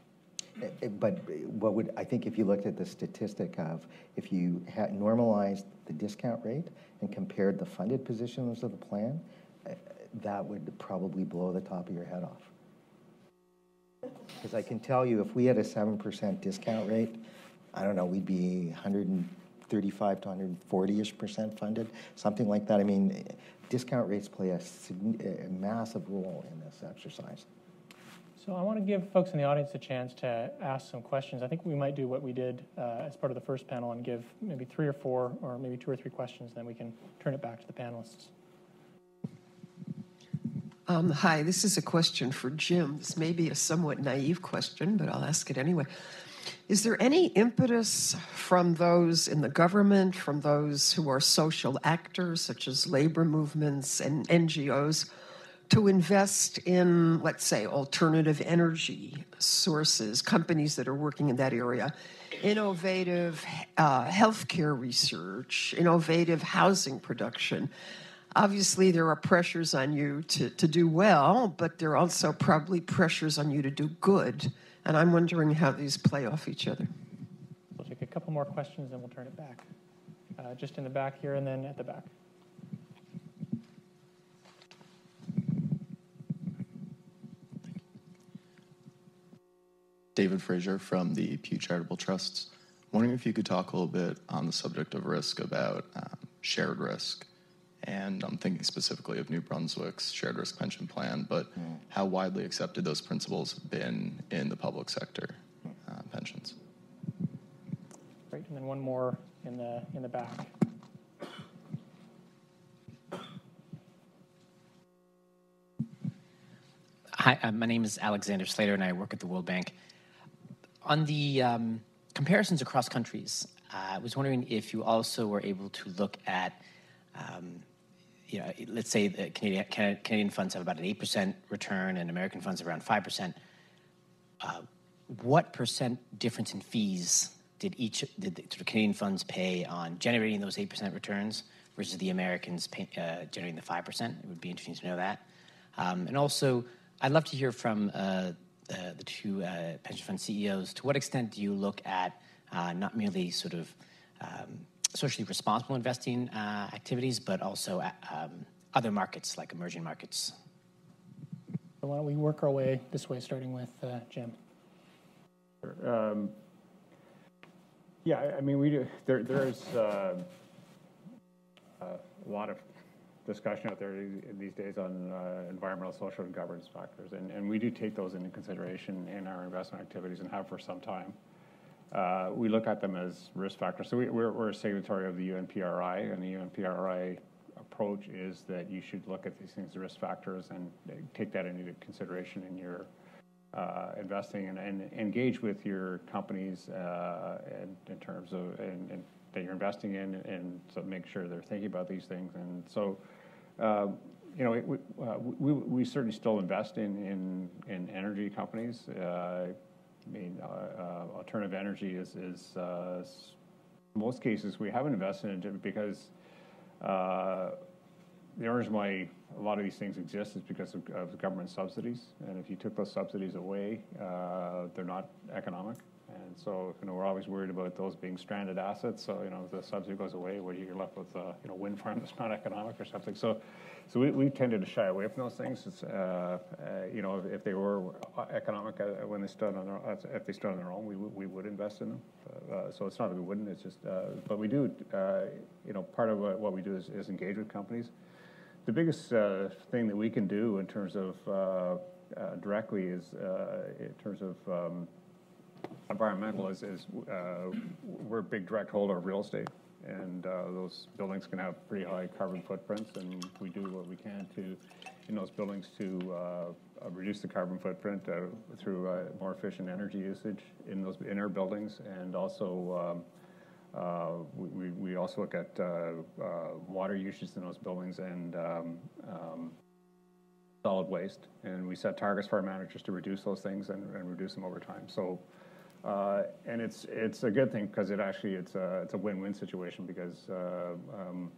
Eh, eh, But what would, I think if you looked at the statistic of, if you had normalized the discount rate and compared the funded positions of the plan, eh, that would probably blow the top of your head off. Because I can tell you, if we had a seven percent discount rate, I don't know, we'd be hundred and thirty-five to hundred and forty-ish percent funded, something like that. I mean, discount rates play a a massive role in this exercise. So I want to give folks in the audience a chance to ask some questions. I think we might do what we did uh, as part of the first panel and give maybe three or four, or maybe two or three questions, then we can turn it back to the panelists. Um, hi, this is a question for Jim. This may be a somewhat naive question, but I'll ask it anyway. Is there any impetus from those in the government, from those who are social actors, such as labor movements and NGOs, to invest in, let's say, alternative energy sources, companies that are working in that area, innovative uh, healthcare research, innovative housing production? Obviously, there are pressures on you to, to do well, but there are also probably pressures on you to do good. And I'm wondering how these play off each other. We'll take a couple more questions, and we'll turn it back. Uh, Just in the back here, and then at the back. David Fraser from the Pew Charitable Trusts. Wondering if you could talk a little bit on the subject of risk about um, shared risk. And I'm thinking specifically of New Brunswick's shared risk pension plan, but how widely accepted those principles have been in the public sector uh, pensions. Great, and then one more in the, in the back. Hi, uh, my name is Alexander Slater, and I work at the World Bank. On the um, comparisons across countries, uh, I was wondering if you also were able to look at, um, you know, let's say the Canadian, Canadian funds have about an 8% return and American funds around 5%. Uh, what percent difference in fees did each did the sort of Canadian funds pay on generating those 8% returns versus the Americans pay, uh, generating the 5%? It would be interesting to know that. Um, and also, I'd love to hear from uh, uh, the two uh, pension fund CEOs. To what extent do you look at uh, not merely sort of um, socially responsible investing uh, activities, but also uh, um, other markets like emerging markets? So why don't we work our way this way, starting with uh, Jim? Um, Yeah, I- I mean, we do, there, there's uh, a lot of discussion out there these- these days on uh, environmental, social, and governance factors, and, and we do take those into consideration in our investment activities and have for some time. Uh, We look at them as risk factors. So we, we're, we're a signatory of the UNPRI, and the UNPRI approach is that you should look at these things as risk factors and uh, take that into consideration in your uh, investing and, and engage with your companies uh, in, terms of that you're investing in, and so make sure they're thinking about these things. And so, uh, you know, it, we, uh, we we certainly still invest in in, in energy companies. I mean, uh, uh, alternative energy is is uh, most cases we haven't invested in it because. The reason why a lot of these things exist is because of, of government subsidies. And if you took those subsidies away, uh, they're not economic. And so, you know, we're always worried about those being stranded assets. So, you know, if the subsidy goes away, well, you're left with, uh, you know, wind farm that's not economic or something. So, so we, we tended to shy away from those things. Uh, uh, you know, if, if they were economic uh, when they stood on their, uh, if they stood on their own, we, would- we would invest in them. Uh, so it's not that we wouldn't. It's just, uh, but we do. Uh, you know, part of what we do is, is engage with companies. The biggest uh, thing that we can do in terms of uh, uh, directly is uh, in terms of um, environmental is, is uh, we're a big direct holder of real estate, and uh, those buildings can have pretty high carbon footprints, and we do what we can to in those buildings to uh, uh, reduce the carbon footprint uh, through uh, more efficient energy usage in those in our buildings, and also. Um, We we also look at water usage in those buildings and um, um, solid waste. And we set targets for our managers to reduce those things and and reduce them over time. So, uh, and it's it's a good thing because it actually, it's a it's a win-win situation because uh, um,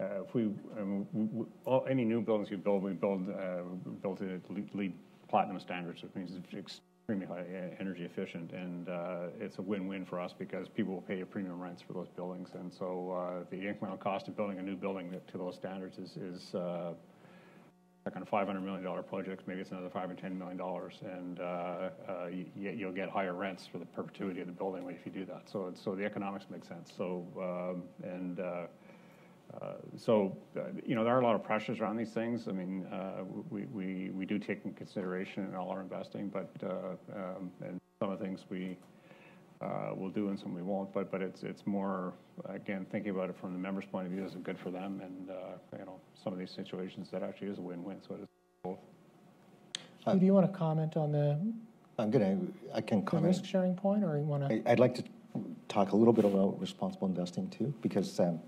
uh, if we, um, w- w- all- any new buildings you build, we build uh, built it at LEED Platinum standards, which means it's extremely high e- energy efficient. And uh, it's a win-win for us because people will pay a premium rents for those buildings. And so uh, the incremental cost of building a new building to those standards is, is uh, like on $500 million projects, maybe it's another 5 or $10 million. And uh, uh, you- you'll get higher rents for the perpetuity of the building if you do that. So, so the economics make sense. So, um, and uh, uh, So, uh, you know, there are a lot of pressures around these things. I mean, uh, we we we do take in consideration in all our investing, but, um, and some of the things we uh, will do and some we won't. But but it's it's more, again, thinking about it from the member's point of view, is it good for them? And, uh, you know, some of these situations, that actually is a win-win, so it is both. Stu, do you want to comment on the I'm gonna, I can comment. risk-sharing point, or you want to? I- I'd like to talk a little bit about responsible investing too, because um,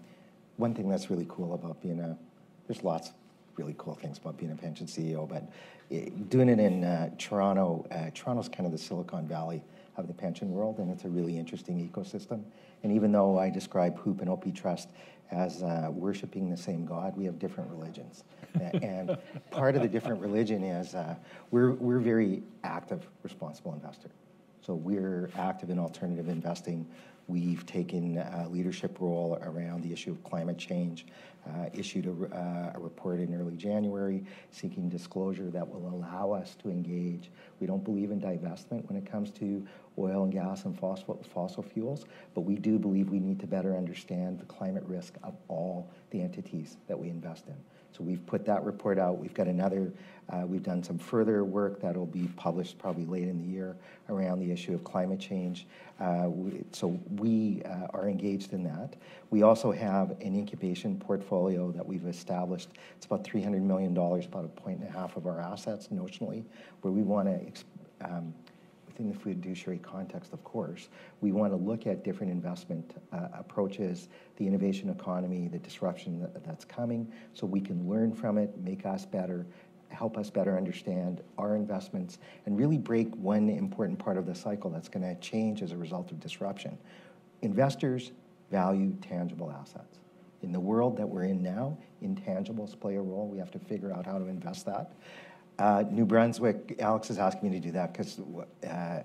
one thing that's really cool about being a, there's lots of really cool things about being a pension CEO, but eh, doing it in uh, Toronto, uh, Toronto's kind of the Silicon Valley of the pension world, and it's a really interesting ecosystem. And even though I describe HOOPP and OP Trust as uh, worshiping the same God, we have different religions. And part of the different religion is uh, we're, we're very active, responsible investor. So we're active in alternative investing. We've taken a leadership role around the issue of climate change, uh, issued a, uh, a report in early January seeking disclosure that will allow us to engage. We don't believe in divestment when it comes to oil and gas and fossil, fossil fuels, but we do believe we need to better understand the climate risk of all the entities that we invest in. We've put that report out. We've got another, uh, we've done some further work that'll be published probably late in the year around the issue of climate change. Uh, we, so we uh, are engaged in that. We also have an incubation portfolio that we've established. It's about $300 million, about a point and a half of our assets notionally, where we want to um, within the fiduciary context, of course, we want to look at different investment uh, approaches, the innovation economy, the disruption that, that's coming, so we can learn from it, make us better, help us better understand our investments, and really break one important part of the cycle that's going to change as a result of disruption. Investors value tangible assets. In the world that we're in now, intangibles play a role. We have to figure out how to invest that. Uh, New Brunswick, Alex is asking me to do that because uh,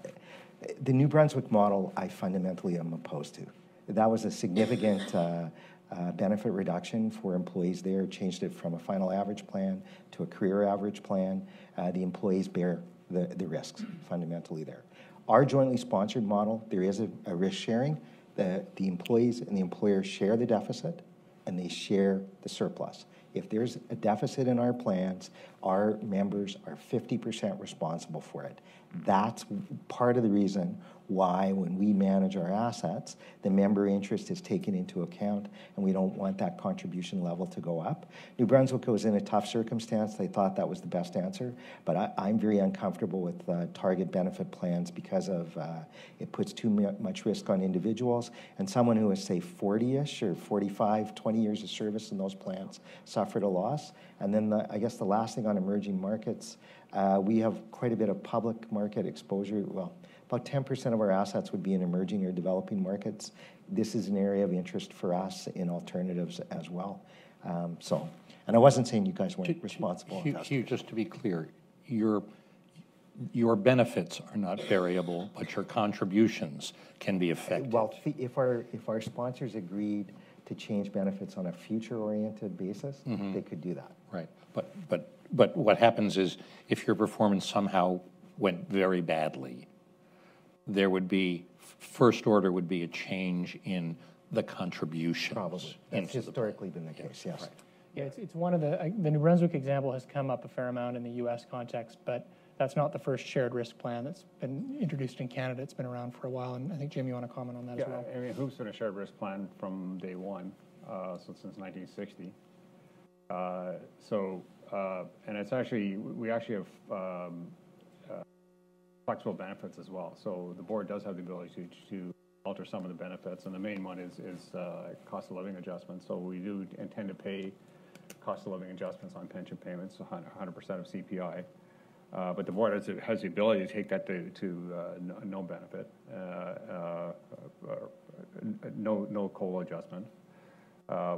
the New Brunswick model I fundamentally am opposed to. That was a significant uh, uh, benefit reduction for employees there, changed it from a final average plan to a career average plan. Uh, the employees bear the, the risks fundamentally there. Our jointly sponsored model, there is a, a risk sharing. The, the employees and the employer share the deficit and they share the surplus. If there's a deficit in our plans, our members are 50% responsible for it. That's part of the reason why, when we manage our assets, the member interest is taken into account, and we don't want that contribution level to go up. New Brunswick was in a tough circumstance. They thought that was the best answer, but I, I'm very uncomfortable with uh, target benefit plans because of uh, it puts too mu- much risk on individuals, and someone who is, say, 40-ish or 45, 20 years of service in those plans suffered a loss. And then the, I guess the last thing on emerging markets, uh, we have quite a bit of public market exposure. Well, about 10% of our assets would be in emerging or developing markets. This is an area of interest for us in alternatives as well. Um, so, and I wasn't saying you guys weren't responsible Hugh. Hugh, just to be clear, your, your benefits are not variable, but your contributions can be affected. Well, if our, if our sponsors agreed to change benefits on a future-oriented basis, they could do that. Right, but, but, but what happens is, if your performance somehow went very badly, there would be, first order would be a change in the contributions. Probably. That's into the- historically been the case, yes. Yeah, it's, it's one of the, I- the New Brunswick example has come up a fair amount in the US context, but that's not the first shared risk plan that's been introduced in Canada. It's been around for a while, and I think, Jim, you want to comment on that as Yeah, well? I mean, HOOPP's been a shared risk plan from day one, uh, so since 1960. Uh, So, uh, and it's actually, we actually have um, flexible benefits as well. So the board does have the ability to, to alter some of the benefits, and the main one is, is uh, cost of living adjustments. So we do intend to pay cost of living adjustments on pension payments, 100% of CPI. Uh, But the board has, has the ability to take that to, to uh, no- no benefit, uh, uh, uh, no, no COLA adjustment.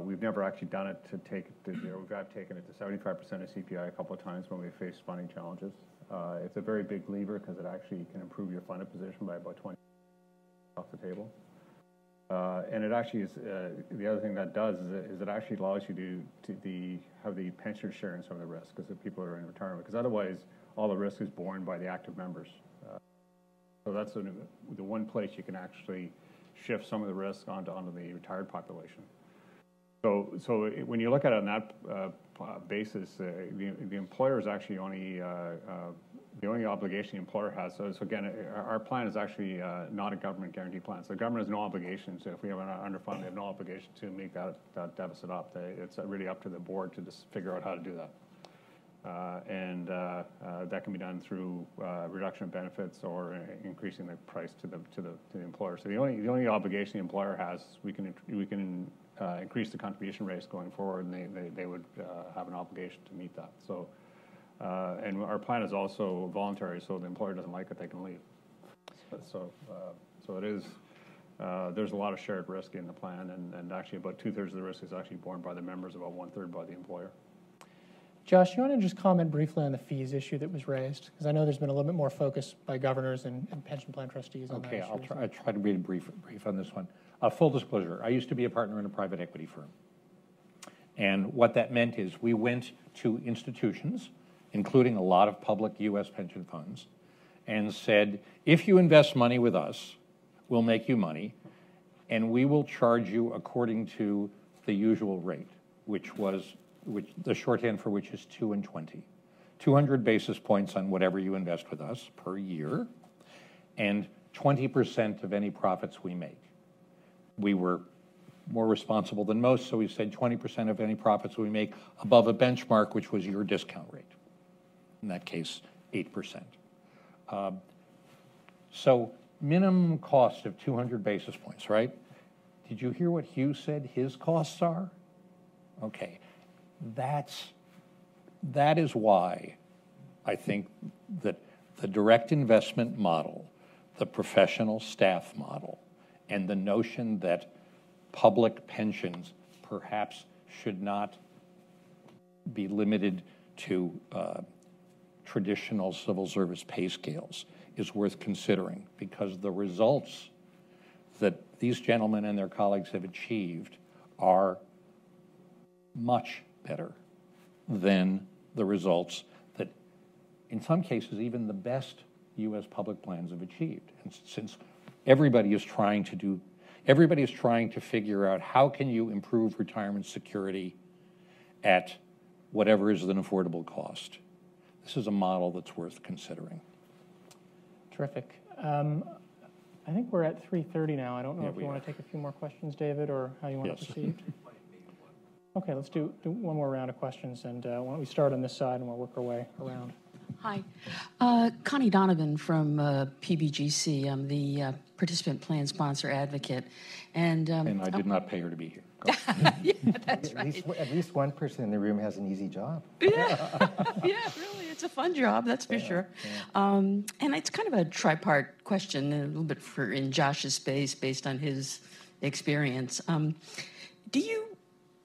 We've never actually done it to take it to zero. We have taken it to 75% of CPI a couple of times when we faced funding challenges. Uh, It's a very big lever because it actually can improve your funded position by about 20 off the table. Uh, And it actually is, uh, the other thing that does is it- is it actually allows you to, to the, have the pension sharing some of the risk, because the people are in retirement, because otherwise, all the risk is borne by the active members. Uh, So that's the, the one place you can actually shift some of the risk onto, onto the retired population. So, so it- when you look at it on that uh, basis, uh, the, the employer is actually only, uh, uh, the only obligation the employer has, so, so again, uh, our, our plan is actually uh, not a government guarantee plan. So the government has no obligation, so if we have an underfund, they have no obligation to make that, that deficit up. They- It's really up to the board to just figure out how to do that. Uh, and uh, uh, that can be done through reduction of benefits or increasing the price to the to the to the employer. So the only the only obligation the employer has, we can we can increase the contribution rates going forward, and they they, they would have an obligation to meet that. So, and our plan is also voluntary, so the employer doesn't like it, they can leave. So, so it is. Uh, there's a lot of shared risk in the plan, and, and actually about two thirds of the risk is actually borne by the members, about one third by the employer. Josh, you want to just comment briefly on the fees issue that was raised? Because I know there's been a little bit more focus by governors and, and pension plan trustees on that Okay. I'll try, I'll try to be brief, brief on this one. Uh, full disclosure, I used to be a partner in a private equity firm. And what that meant is we went to institutions, including a lot of public U.S. pension funds, and said, if you invest money with us, we'll make you money, and we will charge you according to the usual rate, which was, which, the shorthand for which is 2 and 20. 200 basis points on whatever you invest with us per year, and 20% of any profits we make. We were more responsible than most, so we said 20% of any profits we make above a benchmark, which was your discount rate. In that case, 8%. Um, So minimum cost of 200 basis points, right? Did you hear what Hugh said his costs are? Okay, that's, that is why I think that the direct investment model, the professional staff model, and the notion that public pensions perhaps should not be limited to uh, traditional civil service pay scales is worth considering because the results that these gentlemen and their colleagues have achieved are much better than the results that, in some cases, even the best U.S. public plans have achieved. And since everybody is trying to do, everybody is trying to figure out how can you improve retirement security at whatever is an affordable cost. This is a model that's worth considering. Terrific. Um, I think we're at 3:30 now. I don't know Yeah, if you want are. to take a few more questions, David, or how you want to Yes. proceed. Okay, let's do, do one more round of questions, and uh, why don't we start on this side and we'll work our way around. Hi. Uh, Connie Donovan from uh, PBGC. I'm the uh, participant plan sponsor advocate. And, um, And I did not pay her to be here. Go. that's At right. least, at least one person in the room has an easy job. yeah, yeah, really, it's a fun job, that's for sure. Um, and it's kind of a tripart question, a little bit for in Josh's space, based on his experience. Um, do you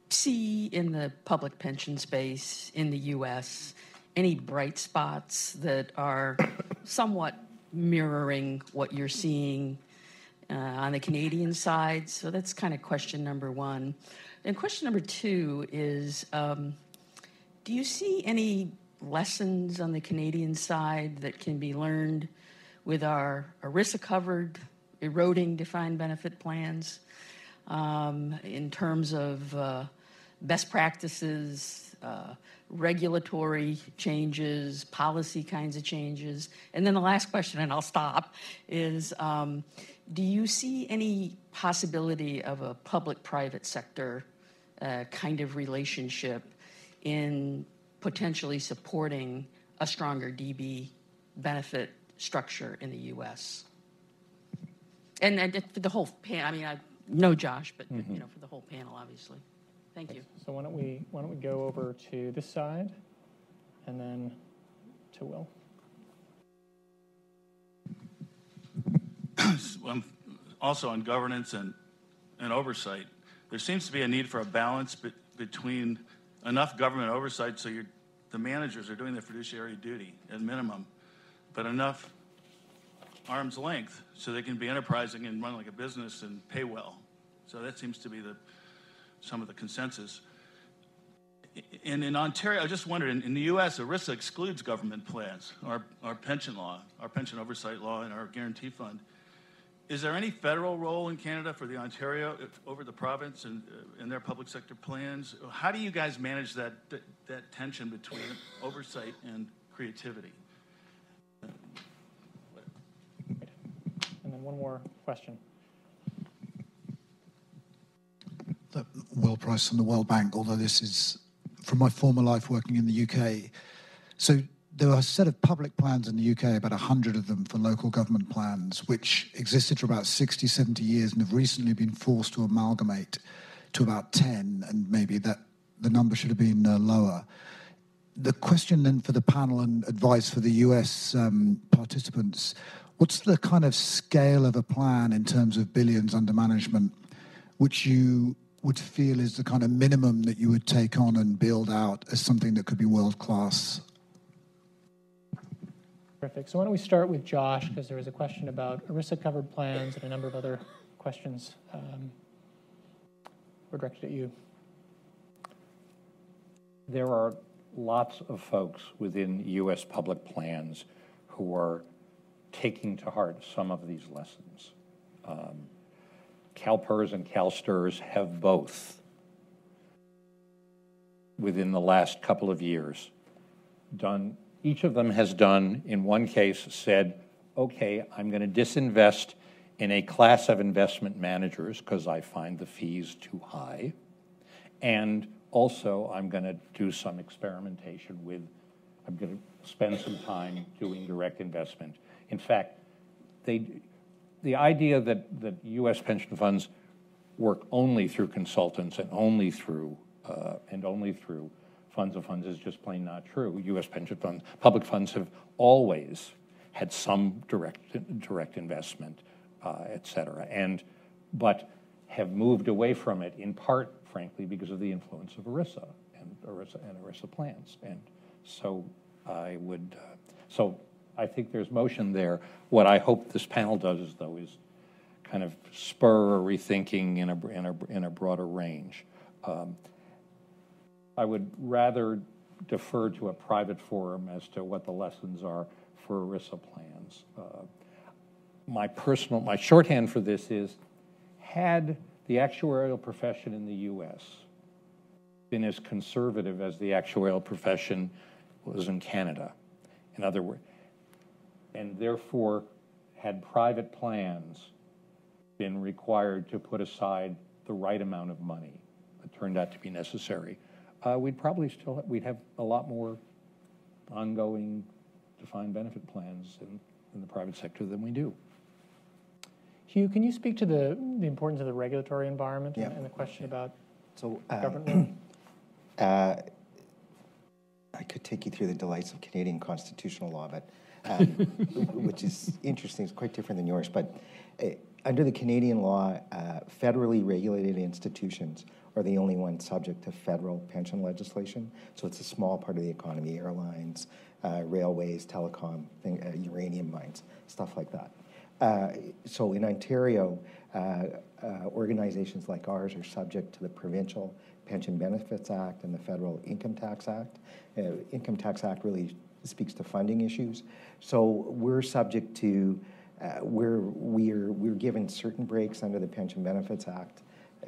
see in the public pension space in the U.S. any bright spots that are somewhat mirroring what you're seeing uh, on the Canadian side? So that's kind of question number one. And question number two is. Um, do you see any lessons on the Canadian side that can be learned with our ERISA covered, eroding defined benefit plans um, in terms of uh, best practices, uh, regulatory changes, policy kinds of changes? And then the last question, and I'll stop, is um, do you see any possibility of a public private sector uh, kind of relationship? in potentially supporting a stronger DB benefit structure in the U.S. And, and for the whole pan, I mean, I know Josh, but you know, for the whole panel, obviously. Thank you. So why don't we, why don't we go over to this side and then to Will? um, also on governance and, and oversight, there seems to be a need for a balance be- between enough government oversight so you're, the managers are doing their fiduciary duty at minimum, but enough arm's length so they can be enterprising and run like a business and pay well. So that seems to be the, some of the consensus. And in Ontario, I just wondered, in, in the U.S., ERISA excludes government plans, our, our pension law, our pension oversight law, and our guarantee fund. Is there any federal role in Canada for the Ontario over the province and, uh, and their public sector plans? How do you guys manage that, that, that tension between oversight and creativity? And then one more question. Will Price from the World Bank, although this is from my former life working in the UK. So there are a set of public plans in the UK, about 100 of them for local government plans, which existed for about 60, 70 years and have recently been forced to amalgamate to about 10, and maybe that the number should have been uh, lower. The question then for the panel and advice for the US um, participants what's the kind of scale of a plan in terms of billions under management which you would feel is the kind of minimum that you would take on and build out as something that could be world class? Terrific. So why don't we start with Josh, because there was a question about ERISA covered plans and a number of other questions um, were directed at you. There are lots of folks within U.S. public plans who are taking to heart some of these lessons. Um, CalPERS and CalSTRS have both, within the last couple of years, done, each of them has done, in one case, said, okay, I'm going to disinvest in a class of investment managers because I find the fees too high. And also, I'm going to do some experimentation with, I'm going to spend some time doing direct investment. In fact, they, the idea that, that U.S. pension funds work only through consultants and only through uh, and only through funds of funds is just plain not true. U.S. pension funds, public funds have always had some direct direct investment, uh, et cetera, and but have moved away from it in part frankly, because of the influence of ERISA and ERISA and ERISA plans. And so I would, uh, so I think there's motion there. What I hope this panel does, though, is kind of spur a rethinking in a, in a, in a broader range. Um, I would rather defer to a private forum as to what the lessons are for ERISA plans. Uh, my personal, my shorthand for this is, had the actuarial profession in the U.S. been as conservative as the actuarial profession was in Canada. In other words, and therefore had private plans been required to put aside the right amount of money that turned out to be necessary, uh, we'd probably still we'd have a lot more ongoing defined benefit plans in, in the private sector than we do. Hugh, can you speak to the, the importance of the regulatory environment yeah. and the question about so, uh, government? Uh, I could take you through the delights of Canadian constitutional law, but um, which is interesting. It's quite different than yours. But uh, under the Canadian law, uh, federally regulated institutions are the only ones subject to federal pension legislation. So it's a small part of the economy: airlines, uh, railways, telecom, thing, uh, uranium mines, stuff like that. Uh, so in Ontario, uh, uh, organizations like ours are subject to the Provincial Pension Benefits Act and the Federal Income Tax Act. Income Tax Act really speaks to funding issues. So we're subject to, uh, we're, we're, we're given certain breaks under the Pension Benefits Act.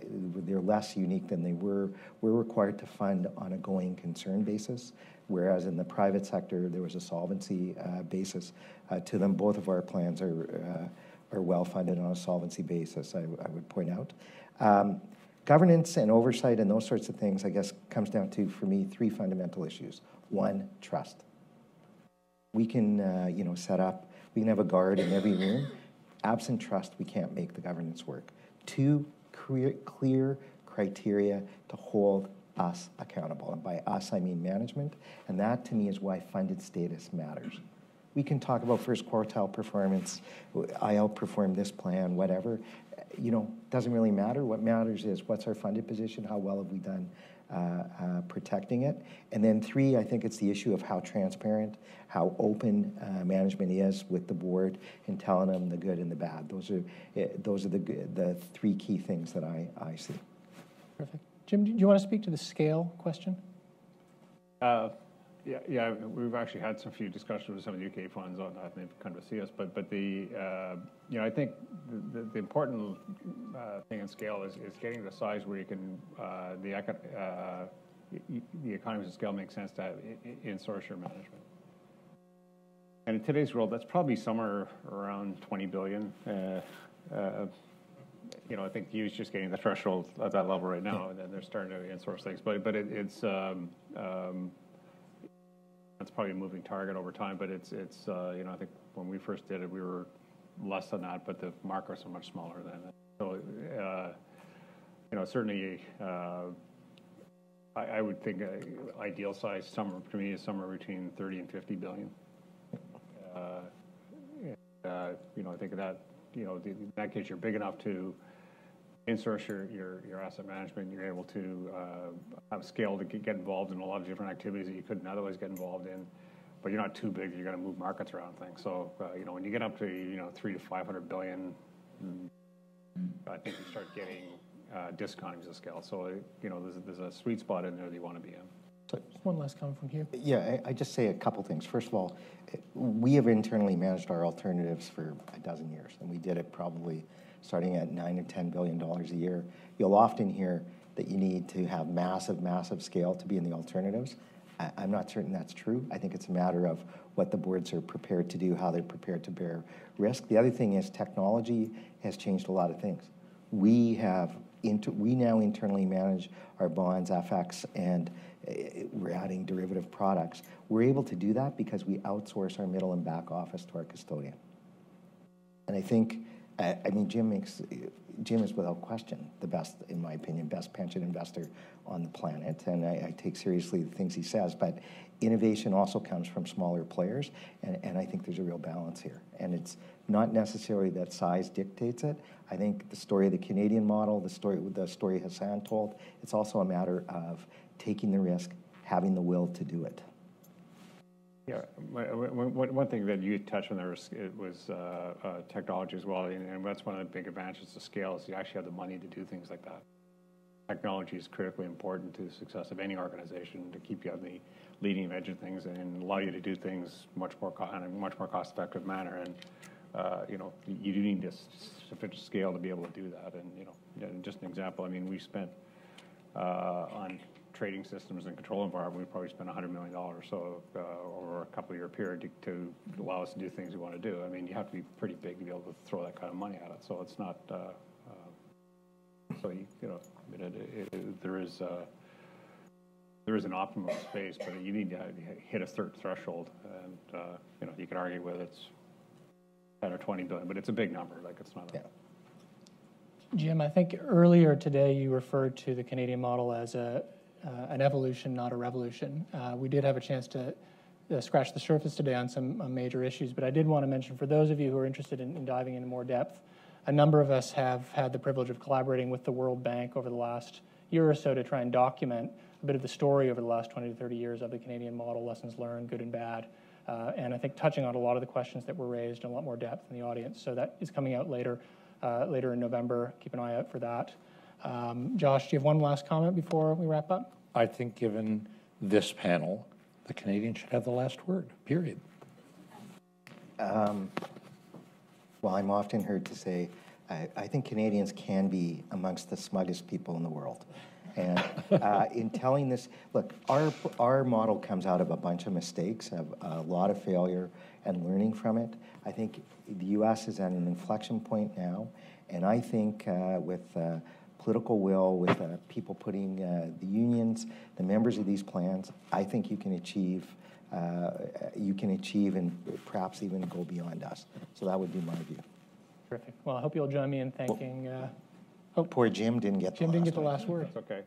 They're less unique than they were. We're required to fund on a going concern basis whereas in the private sector, there was a solvency uh, basis uh, to them. Both of our plans are, uh, are well funded on a solvency basis, I, I would point out. Um, governance and oversight and those sorts of things, I guess, comes down to, for me, three fundamental issues. One, trust. We can, uh, you know, set up, we can have a guard in every room. Absent trust, we can't make the governance work. Two, clear, clear criteria to hold us accountable. And by us, I mean management. And that to me is why funded status matters. We can talk about first quartile performance, I outperformed this plan, whatever. You know, doesn't really matter. What matters is what's our funded position, how well have we done protecting it. And then three, I think it's the issue of how transparent, how open uh, management is with the board and telling them the good and the bad. Those are, eh, those are the, the three key things that I, I see. Perfect. Jim, do you want to speak to the scale question? Uh, yeah, yeah, we've actually had some few discussions with some of the UK funds on that, and they've come to see us. But, but the, uh, you know, I think the, the, the important uh, thing in scale is, is getting to the size where you can, uh, the, uh, the economies of scale make sense to have in-source your management. And in today's world, that's probably somewhere around 20 billion. Uh, uh, you know, I think Hugh's just getting the threshold at that level right now, and then they're starting to insource things. But but it, it's um, um, It's probably a moving target over time, but it's, it's, uh, you know, I think when we first did it, we were less than that, but the markets are much smaller than it. So, uh, you know, certainly, uh, I, I would think uh, ideal size somewhere, to me, is somewhere between 30 and 50 billion. Uh, uh, You know, I think that, you know, in that case, you're big enough to insource your, your, your asset management, you're able to uh, have scale to get get involved in a lot of different activities that you couldn't otherwise get involved in, but you're not too big, you're gonna move markets around things. So, uh, you know, when you get up to, you know, three to 500 billion, mm, I think you start getting uh, discounting of scale. So, uh, you know, there's, there's a sweet spot in there that you wanna be in. Just one last comment from Hugh. Yeah, I, I just say a couple things. First of all, we have internally managed our alternatives for a dozen years, and we did it probably starting at nine or ten billion dollars a year. You'll often hear that you need to have massive, massive scale to be in the alternatives. I, I'm not certain that's true. I think it's a matter of what the boards are prepared to do, how they're prepared to bear risk. The other thing is technology has changed a lot of things. We have we now internally manage our bonds, FX, and eh, we're adding derivative products. We're able to do that because we outsource our middle and back office to our custodian. And I think, I I mean, Jim makes, Jim is without question the best, in my opinion, best pension investor on the planet. And I, I take seriously the things he says, but innovation also comes from smaller players. And, and I think there's a real balance here. And it's not necessarily that size dictates it. I think the story of the Canadian model, the story, the story Hassan told, it's also a matter of taking the risk, having the will to do it. Yeah, one one, thing that you touched on there was, it was uh, uh, technology as well, and and that's one of the big advantages of scale, is you actually have the money to do things like that. Technology is critically important to the success of any organization, to keep you on the leading edge of things and allow you to do things much more, in a much more cost-effective manner. And, uh, you know, you do need this sufficient scale to be able to do that. And, you know, just an example, I mean, we spent uh, on trading systems and control environment, we probably spent $100 million or so uh, over a couple year period to, to allow us to do things we want to do. I mean, you have to be pretty big to be able to throw that kind of money at it. So it's not, uh, uh, so you, you know, it, it, it, there is uh, there is an optimum space, but you need to hit a certain threshold, and uh, you know, you can argue whether it's 10 or 20 billion, but it's a big number. Like it's not. A, Yeah. Jim, I think earlier today you referred to the Canadian model as a, an evolution, not a revolution. Uh, we did have a chance to uh, scratch the surface today on some uh, major issues, but I did want to mention for those of you who are interested in, in diving into more depth, a number of us have had the privilege of collaborating with the World Bank over the last year or so to try and document a bit of the story over the last 20 to 30 years of the Canadian model, lessons learned, good and bad. Uh, and I think touching on a lot of the questions that were raised in a lot more depth in the audience. So that is coming out later, uh, later in November. Keep an eye out for that. Um, Josh, do you have one last comment before we wrap up? I think given this panel, the Canadian should have the last word, period. Well, I'm often heard to say, I, I think Canadians can be amongst the smuggest people in the world. And uh, in telling this, look, our, our model comes out of a bunch of mistakes, of a lot of failure, and learning from it. I think the U.S. is at an inflection point now, and I think uh, with uh, political will, with uh, people putting uh, the unions, the members of these plans, I think you can achieve uh, you can achieve and perhaps even go beyond us. So that would be my view. Terrific. Well, I hope you'll join me in thanking. Uh, Poor Jim didn't get the Jim didn't last get the one. last word. That's okay.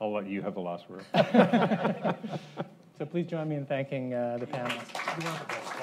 I'll let you have the last word. So please join me in thanking uh, the panelists.